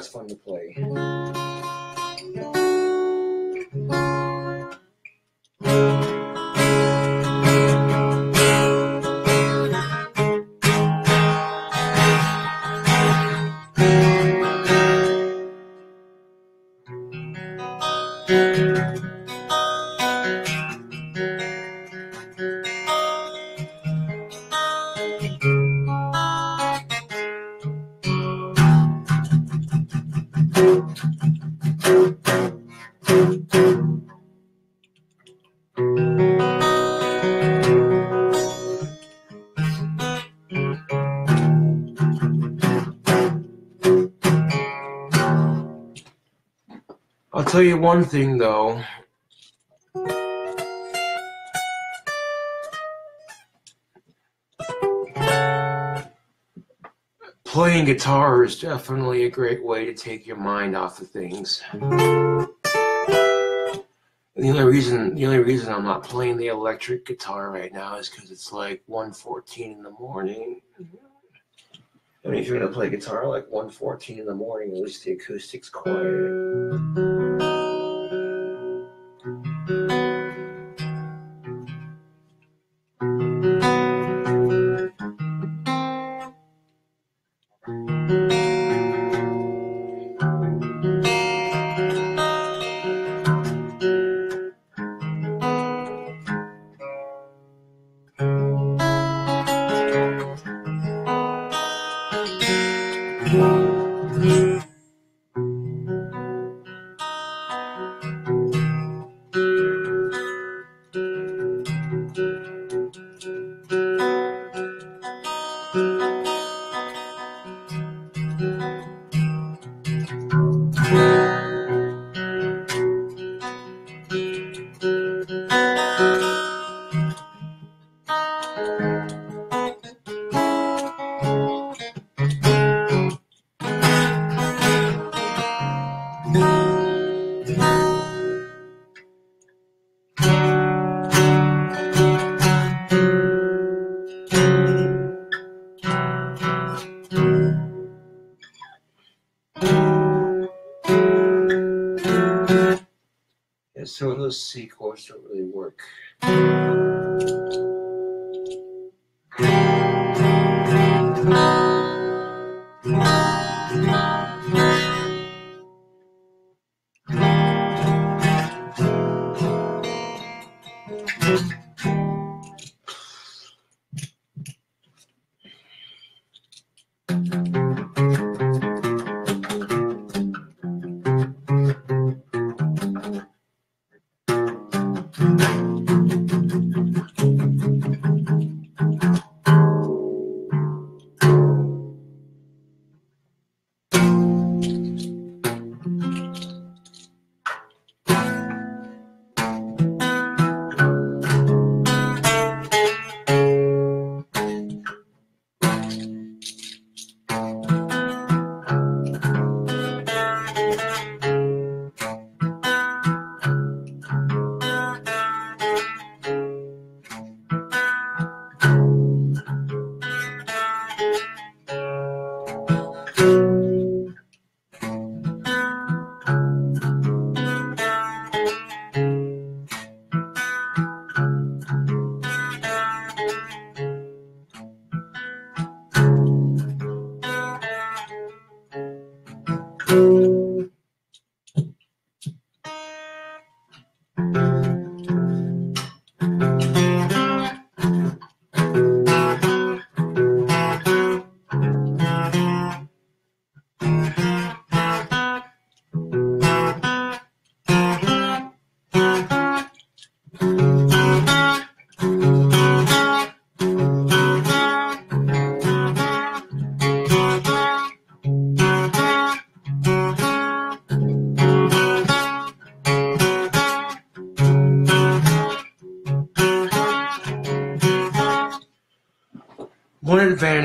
That's fun to play. Mm-hmm. Tell you one thing though. Playing guitar is definitely a great way to take your mind off of things. And the only reason the only reason I'm not playing the electric guitar right now is because it's like 1.14 in the morning. I mean, if you're gonna play guitar like 1.14 in the morning, at least the acoustic's quiet. Those C chords don't really work.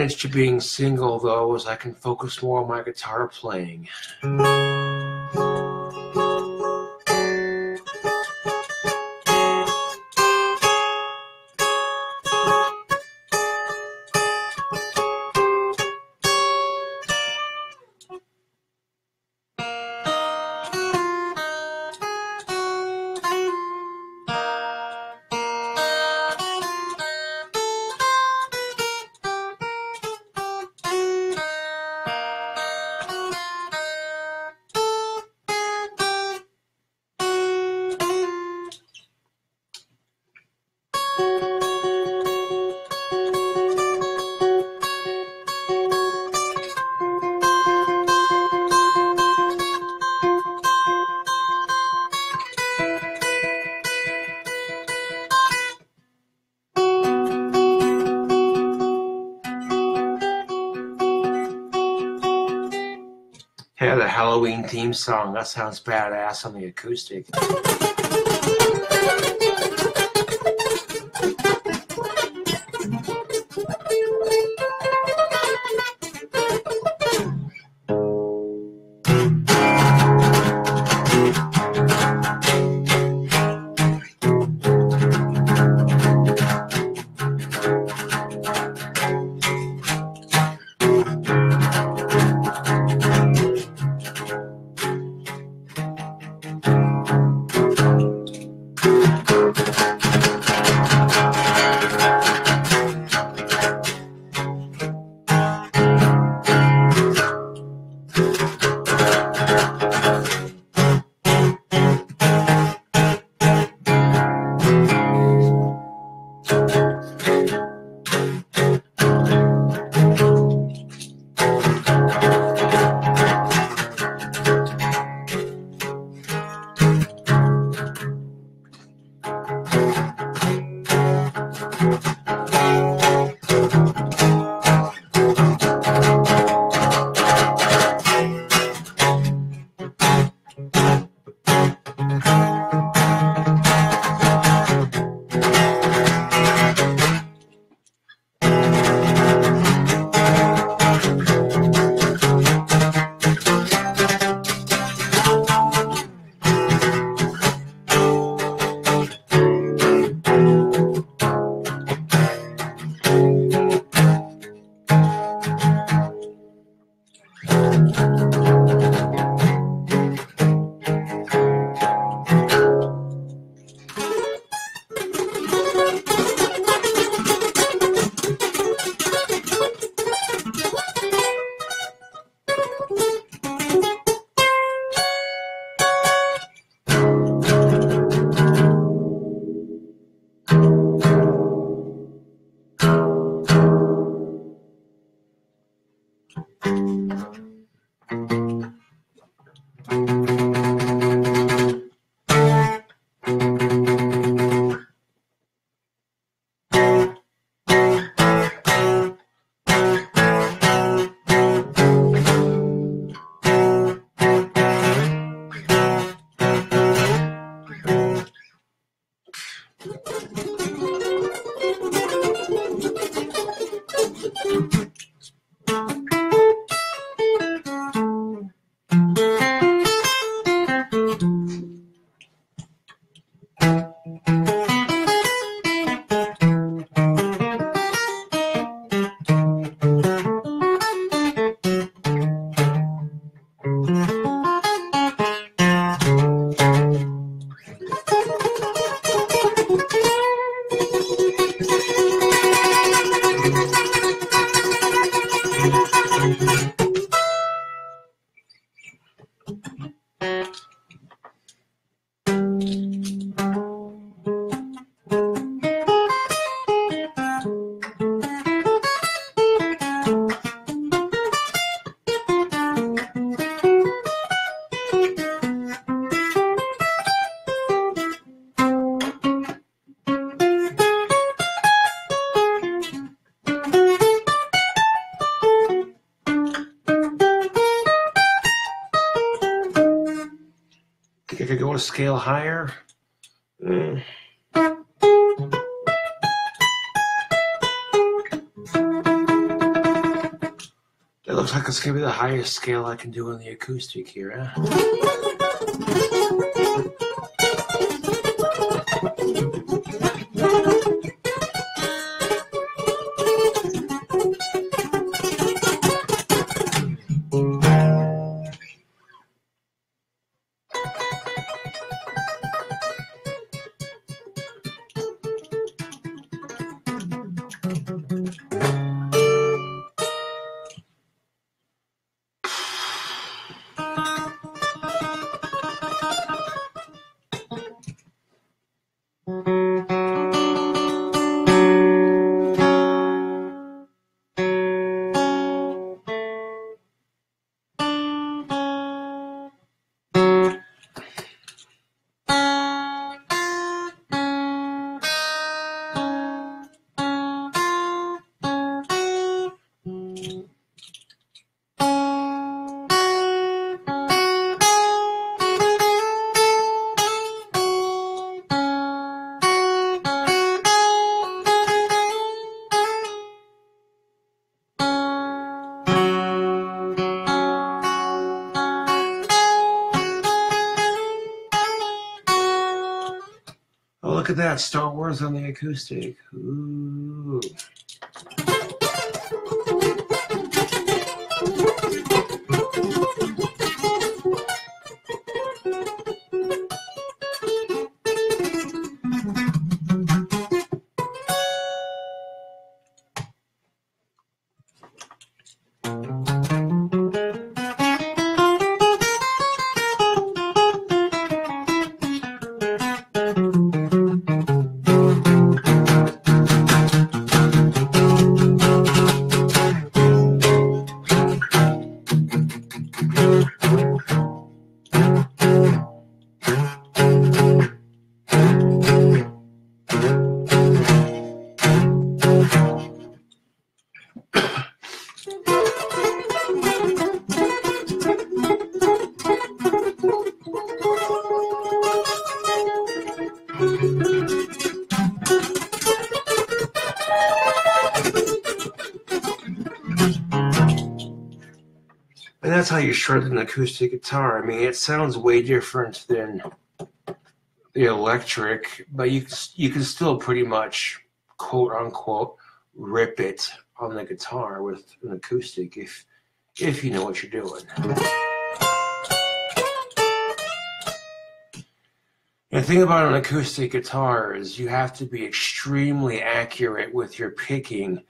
Advantage to being single, though, is I can focus more on my guitar playing. Theme song. That sounds badass on the acoustic. Scale higher? Mm. It looks like it's gonna be the highest scale I can do on the acoustic here, huh? Star Wars on the acoustic. Ooh. That's how you shred an acoustic guitar. I mean, it sounds way different than the electric, but you you can still pretty much quote unquote rip it on the guitar with an acoustic if if you know what you're doing. The thing about an acoustic guitar is you have to be extremely accurate with your picking,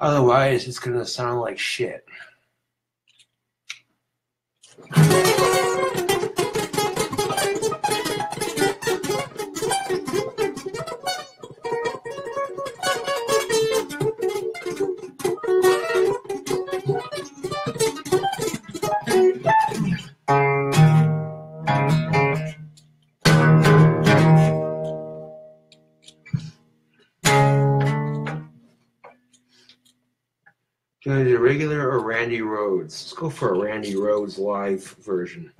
otherwise it's going to sound like shit. Thank [LAUGHS] you. Do regular or Randy Rhoads? Let's go for a Randy Rhoads live version.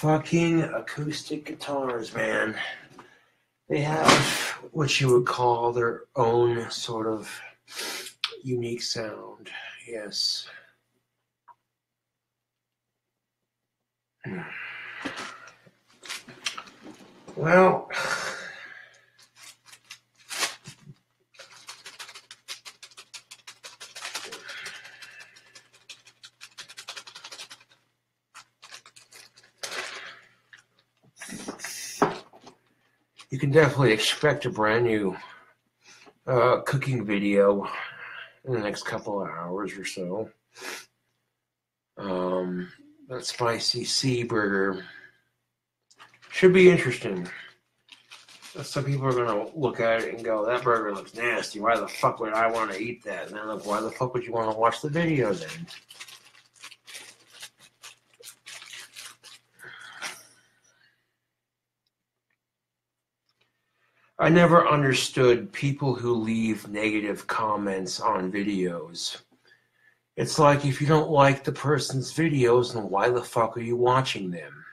Fucking acoustic guitars, man. They have what you would call their own sort of unique sound. Yes. Hmm. Well, you can definitely expect a brand new uh, cooking video in the next couple of hours or so. Um, that spicy sea burger should be interesting. Some people are gonna look at it and go, "That burger looks nasty. Why the fuck would I want to eat that?" And then look, why the fuck would you want to watch the video then? I never understood people who leave negative comments on videos. It's like if you don't like the person's videos, then why the fuck are you watching them?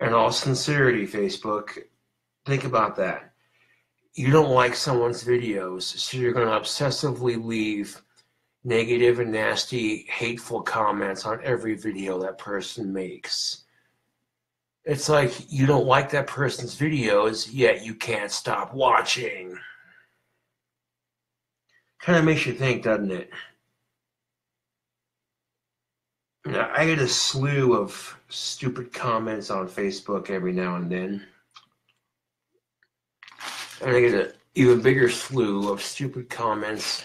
In all sincerity, Facebook, think about that. You don't like someone's videos, so you're going to obsessively leave negative and nasty, hateful comments on every video that person makes it's like you don't like that person's videos, yet you can't stop watching. Kind of makes you think, doesn't it? Now, I get a slew of stupid comments on Facebook every now and then. And I get an even bigger slew of stupid comments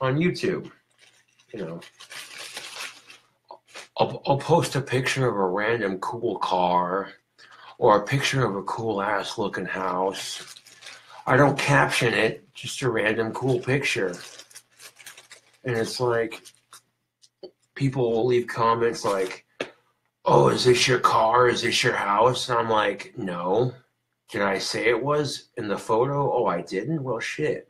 on YouTube. You know, I'll, I'll post a picture of a random cool car or a picture of a cool ass looking house. I don't caption it, just a random cool picture. And it's like, people will leave comments like, oh, is this your car? Is this your house? And I'm like, no. Did I say it was in the photo? Oh, I didn't? Well, shit.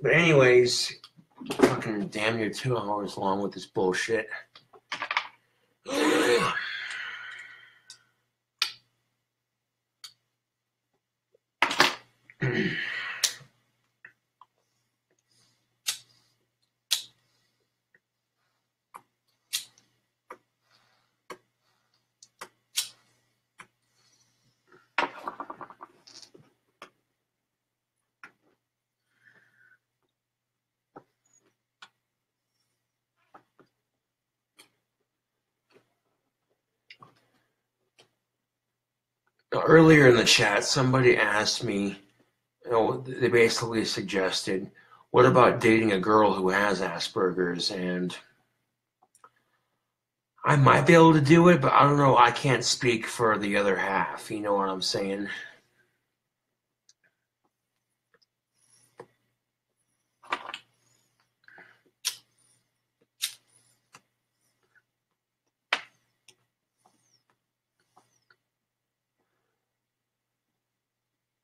But, anyways, fucking damn near two hours long with this bullshit. earlier in the chat, somebody asked me, you know, they basically suggested, what about dating a girl who has Asperger's? And I might be able to do it, but I don't know. I can't speak for the other half. You know what I'm saying?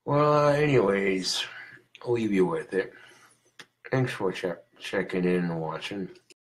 Well, anyways, I'll leave you with it. Thanks for che- checking in and watching.